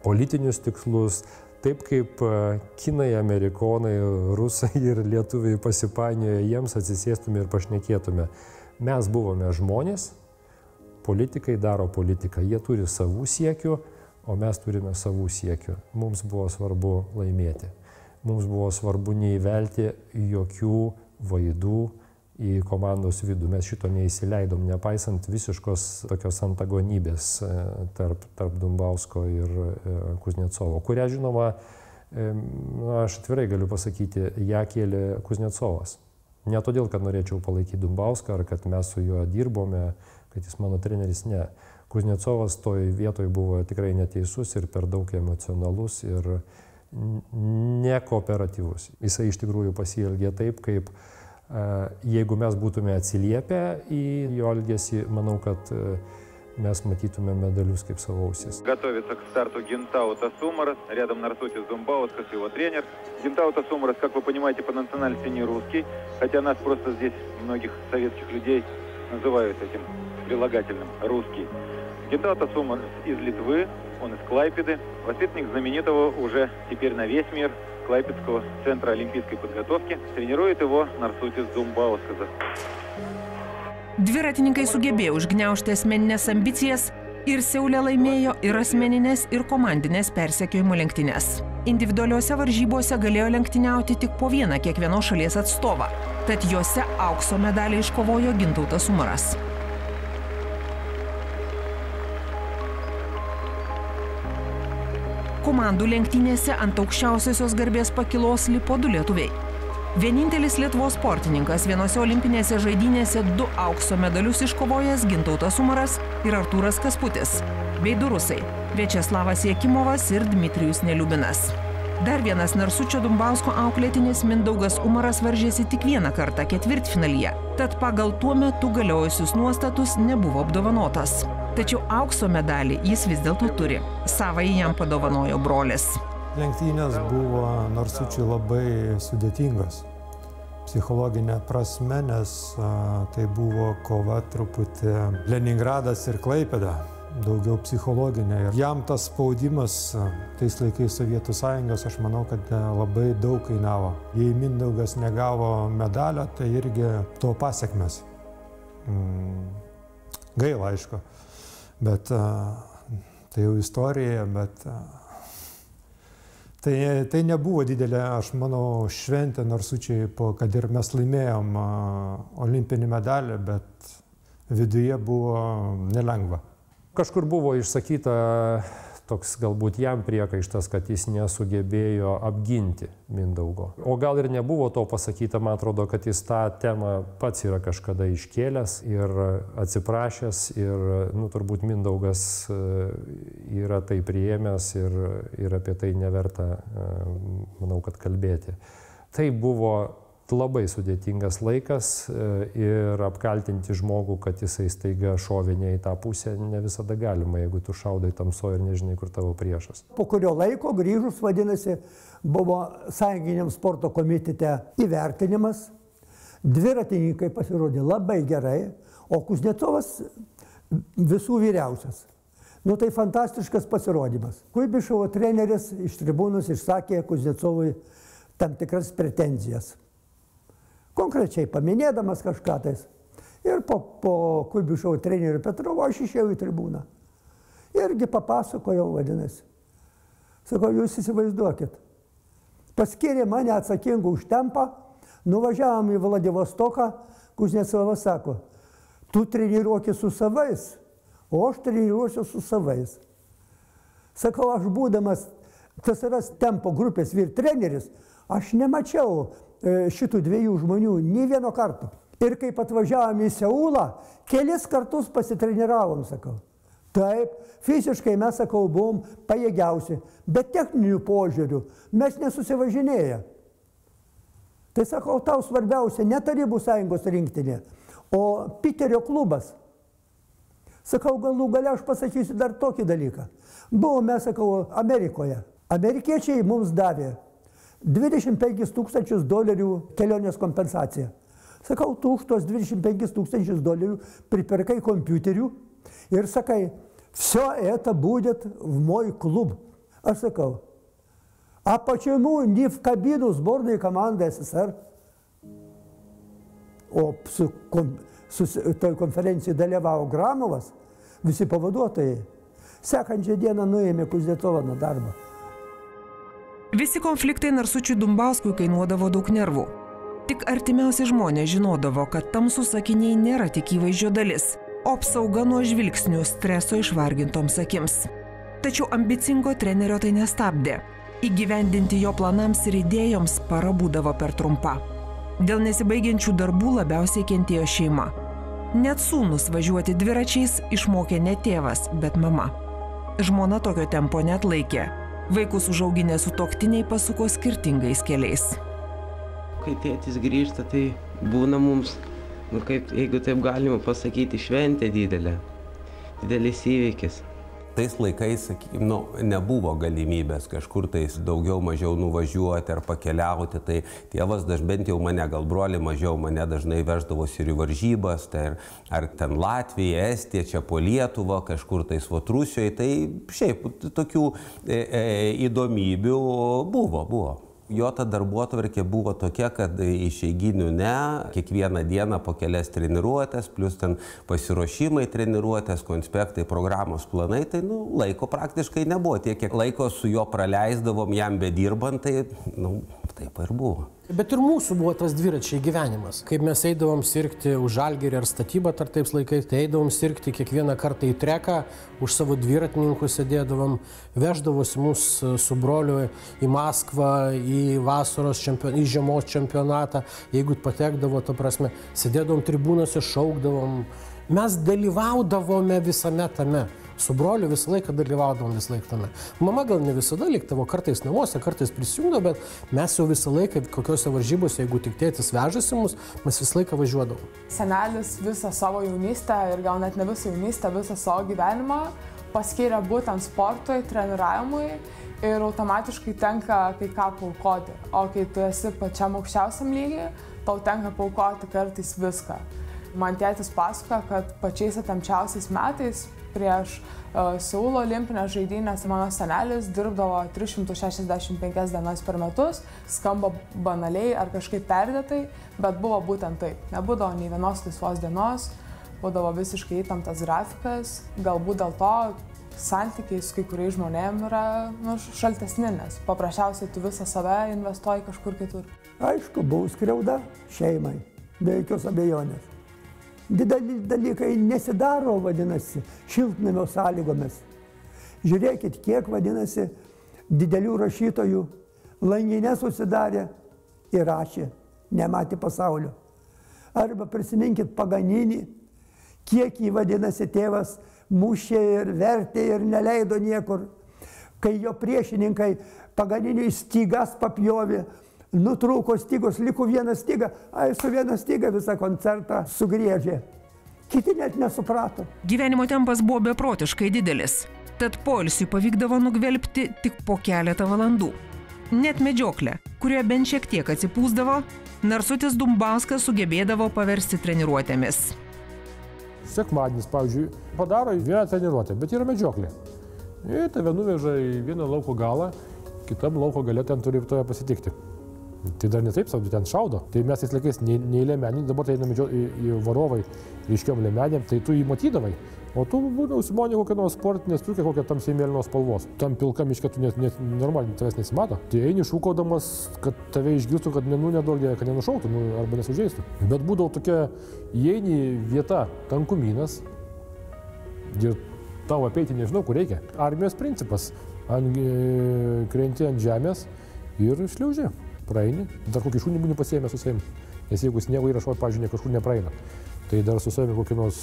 politinius tikslus, taip kaip e, kinai, amerikonai, rusai ir lietuviai pasipainioja, jiems atsisėstume ir pašnekėtume. Mes buvome žmonės, politikai daro politiką, jie turi savų siekių, o mes turime savų siekių. Mums buvo svarbu laimėti. Mums buvo svarbu neįvelti jokių vaidų į komandos vidų. Mes šito neįsileidom, nepaisant visiškos tokios antagonybės e, tarp, tarp Dumbausko ir e, Kuznecovo, kurią, žinoma, e, na, aš atvirai galiu pasakyti, ją kėlė Kuznecovas. Ne todėl, kad norėčiau palaikyti Dumbauską ar kad mes su juo dirbome, kad jis mano treneris, ne. Kuznecovas toj vietoj buvo tikrai neteisus ir per daug emocionalus ir nekooperatyvus. Jisai iš tikrųjų pasielgė taip, kaip uh, Jeigu mes būtume atsiliepę į jo elgesį, manau, kad mes матitume медалюс kaip savo ausis. Готовится к старту Гентаута Сумарас. Рядом Нарсутис Думбаускас, его тренер. Гентаута Сумарас, как вы понимаете, по национальности не русский, хотя нас просто здесь, многих советских людей, называют этим прилагательным «русский». Гентаута Сумарас из Литвы, он из Клайпеды, воспитанник знаменитого уже теперь на весь мир Клайпецкого центра олимпийской подготовки. Тренирует его Нарсутис Думбаускас. Dviratininkai sugebėjo užgneušti asmeninės ambicijas ir Seulė laimėjo ir asmeninės, ir komandinės persekiojimo lenktynės. Individualiuose varžybose galėjo lenktyniauti tik po vieną kiekvienos šalies atstovą, tad juose aukso medalį iškovojo Gintautas Umaras. Komandų lenktynėse ant aukščiausiosios garbės pakilos lipo du lietuviai. Vienintelis Lietuvos sportininkas vienose olimpinėse žaidynėse du aukso medalius iškovojęs Gintautas Umaras ir Artūras Kasputis, bei du rusai - Viečeslavas Jekimovas ir Dmitrijus Neliubinas. Dar vienas Narsučio Dumbausko auklėtinis Mindaugas Umaras varžėsi tik vieną kartą ketvirtfinalyje, tad pagal tuo metu galiojusius nuostatus nebuvo apdovanotas. Tačiau aukso medalį jis vis dėlto turi. Savai jam padovanojo brolis. Lenktynės buvo Narsučiui labai sudėtingos psichologinė prasme, nes a, tai buvo kova truputį Leningradas ir Klaipėda daugiau psichologinė. Ir jam tas spaudimas tais laikais Sovietų sąjungos, aš manau, kad labai daug kainavo. Jei Mindaugas negavo medalio, tai irgi to pasiekmes. Mm, gaila, aišku. Bet tai jau istorija, bet Tai, tai nebuvo didelė, aš manau, šventė Narsučiai, po, kad ir mes laimėjom olimpinį medalį, bet viduje buvo nelengva. Kažkur buvo išsakyta toks galbūt jam priekaištas, kad jis nesugebėjo apginti Mindaugo. O gal ir nebuvo to pasakyta, man atrodo, kad jis tą temą pats yra kažkada iškėlęs ir atsiprašęs ir, nu, turbūt Mindaugas e, yra tai priėmęs ir, ir apie tai neverta, e, manau, kad kalbėti. Tai buvo labai sudėtingas laikas e, ir apkaltinti žmogų, kad jisai staiga šovė ne į tą pusę, ne visada galima, jeigu tu šaudai tamso ir nežinai, kur tavo priešas. Po kurio laiko grįžus, vadinasi, buvo sąjunginiam sporto komitete įvertinimas, dviratininkai pasirodė labai gerai, o Kuznecovas visų vyriausias. Nu tai fantastiškas pasirodymas. Kuibišovo treneris iš tribūnus išsakė Kuznecovui tam tikras pretenzijas konkrečiai paminėdamas kažką tais. Ir po, po Kulbišovo trenerių Petrovo aš išėjau į tribūną. Irgi papasakojau, vadinasi. Sakau, jūs įsivaizduokit. Paskirė mane atsakingų už tempą, nuvažiavom į Vladivostoką, Kuznecovas sako, tu treniruoki su savais, o aš treniruosiu su savais. Sakau, aš būdamas TSRS tempo grupės vyr treneris, aš nemačiau šitų dviejų žmonių nei vieno karto. Ir kaip atvažiavom į Seulą, kelis kartus pasitreniravom, sakau. Taip, fiziškai mes, sakau, buvom pajėgiausi, bet techninių požiūrių mes nesusivažinėję. Tai sakau, tau svarbiausia ne Tarybų sąjungos rinktinė, o Piterio klubas. Sakau, galų gale aš pasakysiu dar tokį dalyką. Buvome, sakau, Amerikoje. Amerikiečiai mums davė 25 tūkstančius dolerių kelionės kompensaciją. Sakau, tu už tos 25 тысяч долларов приперкай компьютерю и сакай, все это будет в мой клуб. А сакал, а почему не в кабину сборной команды СССР? O su, kom, su toj konferencijai dalyvavo Gramovas, visi pavaduotojai. Sekančią dieną nuėmė Kuznetovą nuo darbo. Visi konfliktai Narsučiui Dumbauskui kainuodavo daug nervų. Tik artimiausi žmonės žinodavo, kad tamsų sakiniai nėra tik įvaizdžio dalis, o apsauga nuo žvilgsnių streso išvargintoms akims. Tačiau ambicingo trenerio tai nestabdė. Įgyvendinti jo planams ir idėjoms para būdavo per trumpa. Dėl nesibaigiančių darbų labiausiai kentėjo šeima. Net sūnus važiuoti dviračiais išmokė ne tėvas, bet mama. Žmona tokio tempo net laikė. Vaikus užauginę su toktiniai pasuko skirtingais keliais kai tėtis grįžta, tai būna mums, nu kaip, jeigu taip galima pasakyti, šventė didelė, didelis įvykis. Tais laikais, sakykime, nu, nebuvo galimybės kažkur tais daugiau mažiau nuvažiuoti ar pakeliauti, tai tėvas daž bent jau mane, gal broli mažiau, mane dažnai veždavosi ir į varžybas, tai ar, ar ten Latvija, Estija, čia po Lietuvą, kažkur tais Vatrusijoje, tai šiaip tokių e, e, įdomybių buvo, buvo jo ta darbotvarkė buvo tokia, kad išeiginių ne, kiekvieną dieną po kelias treniruotės, plus ten pasiruošimai treniruotės, konspektai, programos planai, tai nu, laiko praktiškai nebuvo. Tiek, kiek laiko su juo praleisdavom jam bedirbant, tai nu, taip ir buvo. Bet ir mūsų buvo tas dviračiai gyvenimas. Kaip mes eidavom sirgti už žalgerį ar statybą tar taip laikais, tai eidavom sirgti kiekvieną kartą į treką, už savo dviratininkų sėdėdavom, veždavosi mus su broliu į Maskvą, į vasaros čempionatą, į žiemos čempionatą, jeigu patekdavo, to prasme, sėdėdavom tribūnose, šaukdavom. Mes dalyvaudavome visame tame su broliu visą laiką dalyvaudavom visą laiką tame. Mama gal ne visada liktavo, kartais namuose, kartais prisijungdavo, bet mes jau visą laiką kokiuose varžybose, jeigu tik tėtis vežasi mus, mes visą laiką važiuodavom. Senelis visą savo jaunystę ir gal net ne visą jaunystę, visą savo gyvenimą paskiria būtent sportui, treniravimui ir automatiškai tenka kai ką paukoti. O kai tu esi pačiam aukščiausiam lygiai, tau tenka paukoti kartais viską. Man tėtis pasakoja, kad pačiais atamčiausiais metais prieš uh, Seulo olimpinės žaidynės mano senelis dirbdavo 365 dienas per metus, skamba banaliai ar kažkaip perdėtai, bet buvo būtent taip. Nebūdavo nei vienos laisvos dienos, būdavo visiškai įtemptas grafikas, galbūt dėl to santykiai su kai kuriais žmonėmis yra nu, šaltesni, nes paprasčiausiai tu visą save investuoji kažkur kitur. Aišku, buvau skriauda šeimai, be jokios abejonės dideli dalykai nesidaro, vadinasi, šiltnamio sąlygomis. Žiūrėkit, kiek vadinasi didelių rašytojų langinė susidarė ir rašė, nematė pasaulio. Arba prisiminkit Paganinį, kiek jį vadinasi tėvas mušė ir vertė ir neleido niekur. Kai jo priešininkai Paganiniui stygas papjovė, nutrūko stygos, liko viena styga, ai su viena styga visą koncertą sugriežė. Kiti net nesuprato. Gyvenimo tempas buvo beprotiškai didelis, tad poilsiui pavykdavo nugvelbti tik po keletą valandų. Net medžioklė, kurioje bent šiek tiek atsipūsdavo, Narsutis Dumbauskas sugebėdavo paversti treniruotėmis. Sekmadienis, pavyzdžiui, padaro vieną treniruotę, bet yra medžioklė. Ir tave nuveža į vieną lauko galą, kitam lauko gale ten turi tave pasitikti. Tai dar ne taip, sau ten šaudo. Tai mes tais laikais nei, nei lemenį, dabar tai einame į, į varovai ryškiom lemenėm, tai tu jį matydavai. O tu būdavai užsimonė kokią nors sportinę striukę, kokią tamsiai mėlynos spalvos. Tam pilkam miške tu net, net normaliai tavęs nesimato. Tai eini šūkodamas, kad tave išgirstų, kad nu nedaugė, kad nenušautų nu, arba nesužeistų. Bet būdavo tokia įeini vieta, tankumynas ir tavo apeiti nežinau, kur reikia. Armijos principas. Ant, e, krenti ant žemės ir šliauži praeini, dar kokį šunį būni pasiėmę su savimi. Nes jeigu sniego įrašo, pažiūrėjau, kažkur nepraeina, tai dar su savimi kokį nors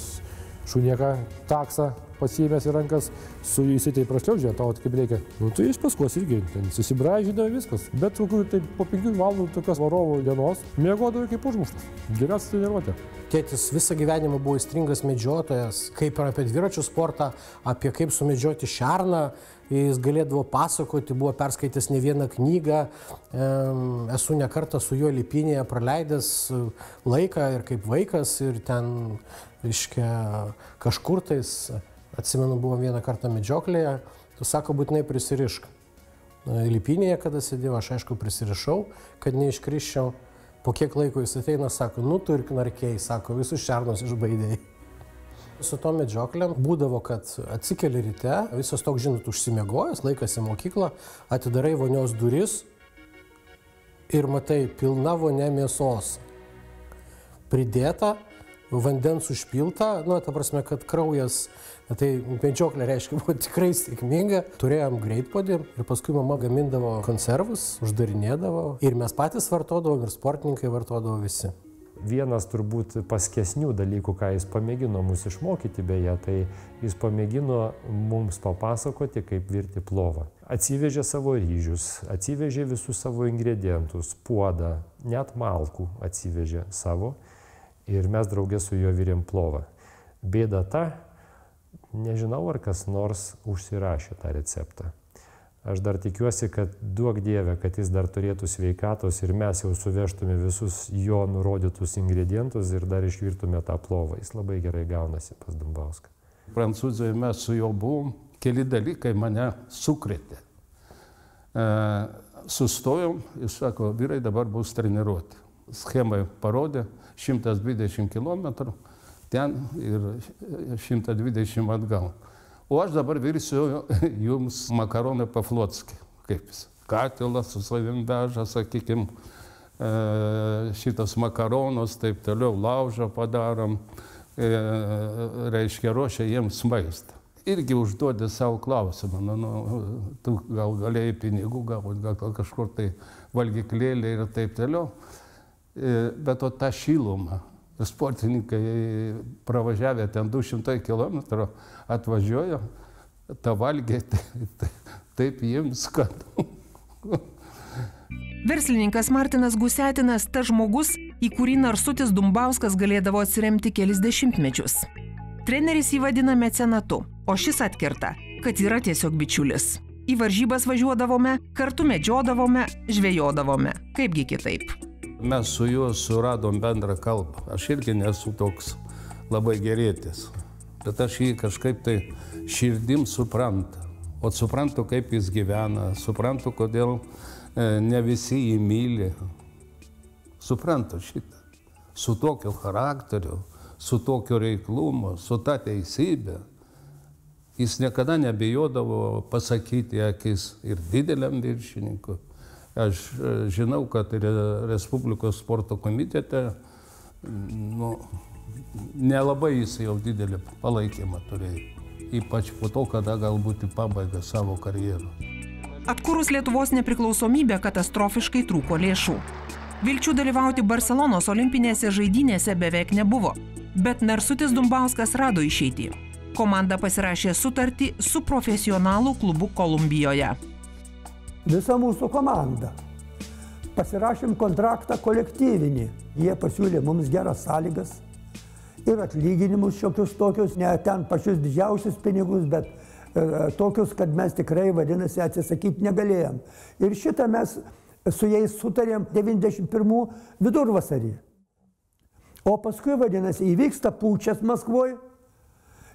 šunieka taksą pasiėmęs į rankas, su jis tai prašliaužė, tau kaip reikia. Nu, tai iš paskos irgi ten susibražydavo viskas. Bet kokių tai po penkių valandų tokios varovo dienos mėgodavo kaip užmuštas. Geriausia treniruotė. Tėtis visą gyvenimą buvo įstringas medžiotojas, kaip ir apie dviračių sportą, apie kaip sumedžioti šerną. Jis galėdavo pasakoti, buvo perskaitęs ne vieną knygą, esu nekartą su juo lipinėje praleidęs laiką ir kaip vaikas ir ten, reiškia, kažkur tais Atsimenu, buvom vieną kartą medžioklėje, tu sako, būtinai prisirišk. Lipinėje, kada sėdėjau, aš aišku prisirišau, kad neiškriščiau. Po kiek laiko jis ateina, sako, nu tu ir knarkiai, sako, visus šernus išbaidėjai. Su to medžioklėm būdavo, kad atsikeli ryte, visas toks, žinot, užsimiegojęs, laikas į mokyklą, atidarai vonios duris ir matai pilna vonė mėsos. Pridėta, vandens užpilta, nu, ta prasme, kad kraujas Tai medžioklė reiškia buvo tikrai sėkminga. Turėjom greitpodį ir paskui mama gamindavo konservus, uždarinėdavo ir mes patys vartodavom ir sportininkai vartodavo visi. Vienas turbūt paskesnių dalykų, ką jis pamėgino mus išmokyti beje, tai jis pamėgino mums papasakoti, kaip virti plovą. Atsivežė savo ryžius, atsivežė visus savo ingredientus, puodą, net malkų atsivežė savo ir mes draugė su juo virėm plovą. Bėda ta, Nežinau, ar kas nors užsirašė tą receptą. Aš dar tikiuosi, kad duok Dieve, kad jis dar turėtų sveikatos ir mes jau suvežtume visus jo nurodytus ingredientus ir dar išvirtume tą plovą. Jis labai gerai gaunasi pas Dumbauską. Prancūzijoje mes su juo buvom, keli dalykai mane sukrėtė. E, sustojom, jis sako, vyrai dabar bus treniruoti. Schemai parodė 120 km ten ir 120 atgal. O aš dabar virsiu jums makaronai paflotski, kaip jis. Katilas su savim veža, sakykime, šitas makaronus, taip toliau laužą padarom, e, reiškia, ruošia jiems maistą. Irgi užduodi savo klausimą, nu, nu, tu gal galėjai pinigų gauti, gal kažkur tai valgyklėlė ir taip toliau, e, bet o tą šilumą, sportininkai pravažiavę ten 200 km atvažiuoja, tą valgė, taip, taip jiems, kad. Verslininkas Martinas Gusetinas ta žmogus, į kurį narsutis Dumbauskas galėdavo atsiremti kelis dešimtmečius. Treneris jį vadina mecenatu, o šis atkerta, kad yra tiesiog bičiulis. Į varžybas važiuodavome, kartu medžiodavome, žvejodavome. Kaipgi kitaip mes su juo suradom bendrą kalbą. Aš irgi nesu toks labai gerėtis, bet aš jį kažkaip tai širdim suprantu. O suprantu, kaip jis gyvena, suprantu, kodėl e, ne visi jį myli. Suprantu šitą. Su tokiu charakteriu, su tokiu reiklumu, su ta teisybė. Jis niekada nebijodavo pasakyti akis ir dideliam viršininkui, Aš e, žinau, kad Respublikos sporto komitete nu, nelabai jis jau didelį palaikymą turėjo. Ypač po to, kada galbūt į pabaigą savo karjerą. Atkūrus Lietuvos nepriklausomybę katastrofiškai trūko lėšų. Vilčių dalyvauti Barcelonos olimpinėse žaidynėse beveik nebuvo, bet Narsutis Dumbauskas rado išeitį. Komanda pasirašė sutartį su profesionalų klubu Kolumbijoje visa mūsų komanda. Pasirašėm kontraktą kolektyvinį. Jie pasiūlė mums geras sąlygas ir atlyginimus šiokius tokius, ne ten pačius didžiausius pinigus, bet e, tokius, kad mes tikrai, vadinasi, atsisakyti negalėjom. Ir šitą mes su jais sutarėm 91 vidurvasarį. O paskui, vadinasi, įvyksta pučias Maskvoje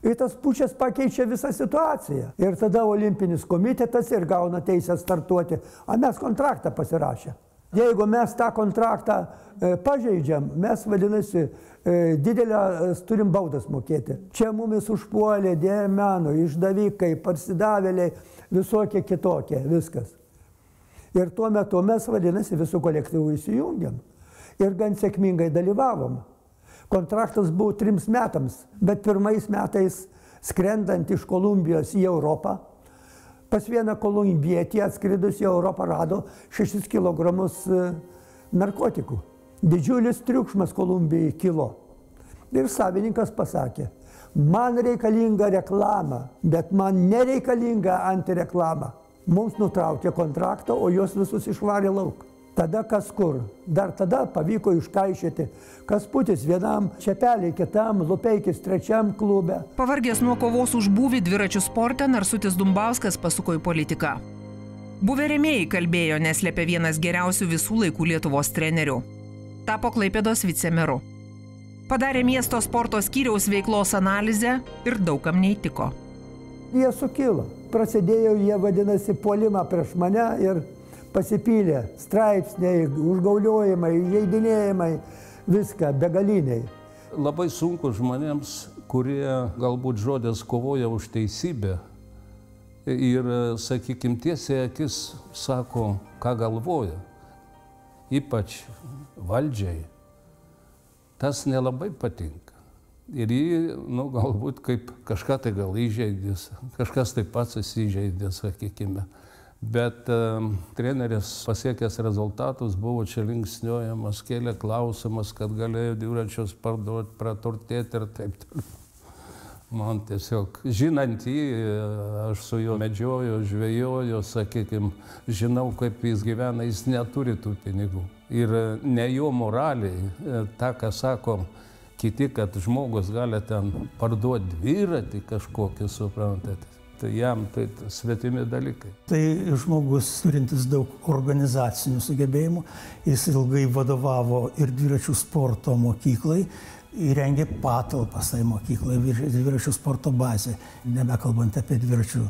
Ir tas pučias pakeičia visą situaciją. Ir tada olimpinis komitetas ir gauna teisę startuoti. O mes kontraktą pasirašę. Jeigu mes tą kontraktą e, pažeidžiam, mes vadinasi, e, didelę e, turim baudas mokėti. Čia mumis užpuolė dėmeno, išdavikai, parsidavėliai, visokie kitokie, viskas. Ir tuo metu mes vadinasi visų kolektyvų įsijungiam. Ir gan sėkmingai dalyvavom. Kontraktas buvo trims metams, bet pirmais metais skrendant iš Kolumbijos į Europą, pas vieną kolumbietį atskridus į Europą rado 6 kg e, narkotikų. Didžiulis triukšmas Kolumbijai kilo. Ir savininkas pasakė, Man reikalinga reklama, bet man nereikalinga antireklama. Mums nutraukė kontraktą, o juos visus išvarė lauk. Tada kas kur. Dar tada pavyko iškaišyti. Kas putis vienam, čepeliai kitam, lupeikis trečiam klube. Pavargęs nuo kovos už būvį dviračių sporte, Narsutis Dumbauskas pasuko į politiką. Buvę remėjai kalbėjo, neslėpė vienas geriausių visų laikų Lietuvos trenerių. Tapo Klaipėdos vicemeru. Padarė miesto sporto skyriaus veiklos analizę ir daugam neįtiko. Jie sukilo. Prasidėjo jie vadinasi puolimą prieš mane ir pasipylė straipsniai, užgauliojimai, įžeidinėjimai, viską begaliniai. Labai sunku žmonėms, kurie galbūt žodės kovoja už teisybę ir, sakykime, tiesiai akis sako, ką galvoja, ypač valdžiai. Tas nelabai patinka. Ir jį, nu, galbūt kaip kažką tai gal įžeidės, kažkas taip pats įsižeidė, sakykime. Bet treneris pasiekęs rezultatus buvo čia linksniuojamas, kėlė klausimas, kad galėjo dviračius parduoti, praturtėti ir taip toliau. Man tiesiog, žinant jį, aš su juo medžioju, žvejoju, sakykime, žinau, kaip jis gyvena, jis neturi tų pinigų. Ir ne jo moraliai, tą, ką sakom, kiti, kad žmogus gali ten parduoti dviratį kažkokį, suprantate. Tai jam tai svetimi dalykai. Tai žmogus turintis daug organizacinių sugebėjimų, jis ilgai vadovavo ir dviračių sporto mokyklai, įrengė patalpas tai mokyklai, dviračių sporto bazė, nebekalbant apie dviračių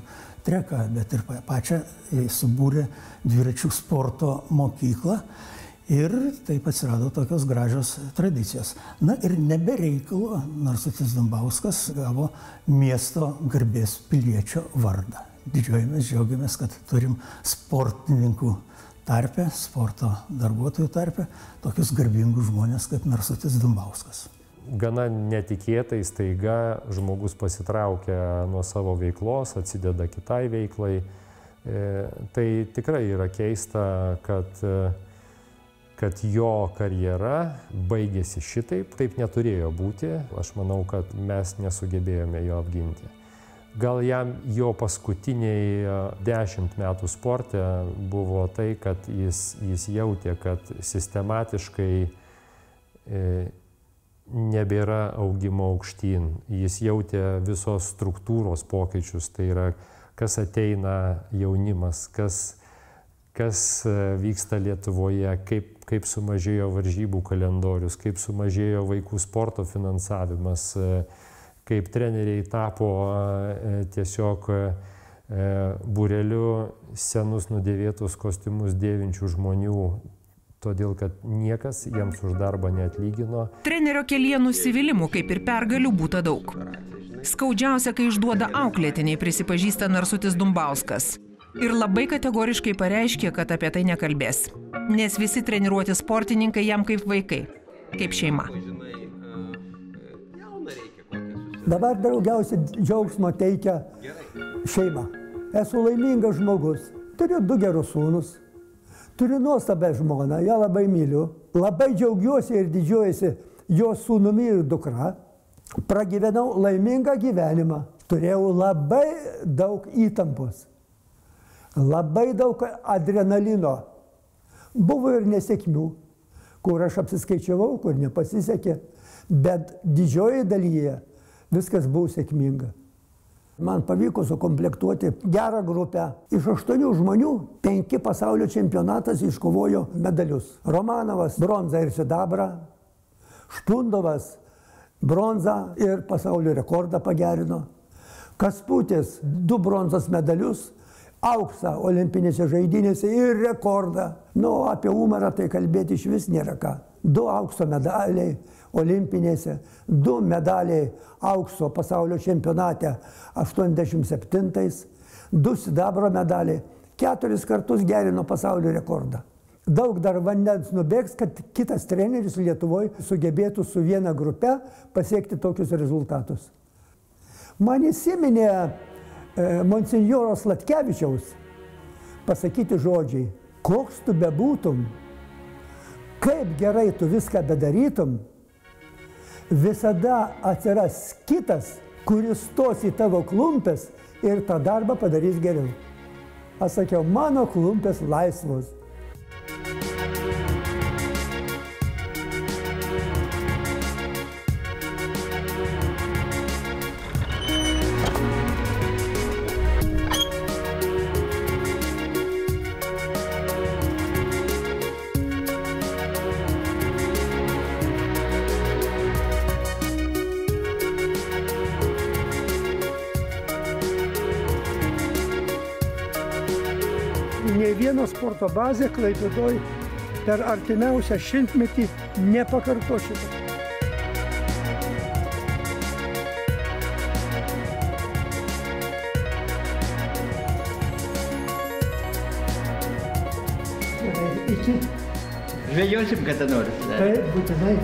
treką, bet ir pačią subūrė dviračių sporto mokyklą. Ir taip atsirado tokios gražios tradicijos. Na ir nebereikalo Narsutis Dambauskas gavo miesto garbės piliečio vardą. Didžiuojamės, džiaugiamės, kad turim sportininkų tarpę, sporto darbuotojų tarpę, tokius garbingus žmonės kaip Narsutis Dambauskas. Gana netikėtai staiga žmogus pasitraukia nuo savo veiklos, atsideda kitai veiklai. E, tai tikrai yra keista, kad e, kad jo karjera baigėsi šitaip. Taip neturėjo būti. Aš manau, kad mes nesugebėjome jo apginti. Gal jam jo paskutiniai dešimt metų sporte buvo tai, kad jis, jis jautė, kad sistematiškai e, nebėra augimo aukštyn. Jis jautė visos struktūros pokyčius, tai yra kas ateina jaunimas, kas, kas vyksta Lietuvoje, kaip kaip sumažėjo varžybų kalendorius, kaip sumažėjo vaikų sporto finansavimas, kaip treneriai tapo tiesiog būreliu senus nudėvėtus kostiumus dėvinčių žmonių, todėl kad niekas jiems už darbą neatlygino. Trenerio kelyje nusivylimų kaip ir pergalių būta daug. Skaudžiausia, kai išduoda auklėtiniai, prisipažįsta Narsutis Dumbauskas. Ir labai kategoriškai pareiškė, kad apie tai nekalbės. Nes visi treniruoti sportininkai jam kaip vaikai, kaip šeima. Dabar daugiausiai džiaugsmo teikia šeima. Esu laimingas žmogus. Turiu du gerus sūnus. Turiu nuostabę žmoną, ją labai myliu. Labai džiaugiuosi ir didžiuojasi jos sūnumi ir dukra. Pragyvenau laimingą gyvenimą. Turėjau labai daug įtampos. Labai daug adrenalino. Buvo ir nesėkmių, kur aš apsiskaičiavau, kur nepasisekė, bet didžioji dalyje viskas buvo sėkminga. Man pavyko sukomplektuoti gerą grupę. Iš aštuonių žmonių penki pasaulio čempionatas iškovojo medalius. Romanovas bronzą ir sidabrą, Špundovas bronzą ir pasaulio rekordą pagerino. Kasputis du bronzos medalius, auksą olimpinėse žaidynėse ir rekordą. Nu, apie Umarą tai kalbėti iš vis nėra ką. Du aukso medaliai olimpinėse, du medaliai aukso pasaulio čempionate 87-ais, du sidabro medaliai, keturis kartus gerino pasaulio rekordą. Daug dar vandens nubėgs, kad kitas treneris Lietuvoje sugebėtų su viena grupe pasiekti tokius rezultatus. Man įsiminė monsinjoros Latkevičiaus pasakyti žodžiai, koks tu bebūtum, kaip gerai tu viską bedarytum, visada atsiras kitas, kuris stos į tavo klumpės ir tą darbą padarys geriau. Aš sakiau, mano klumpės laisvos. Sporto bazė Klaipėdoj per artimiausią šimtmetį nepakarto. Iki. Žvejosim kada nors. Taip, būtinai.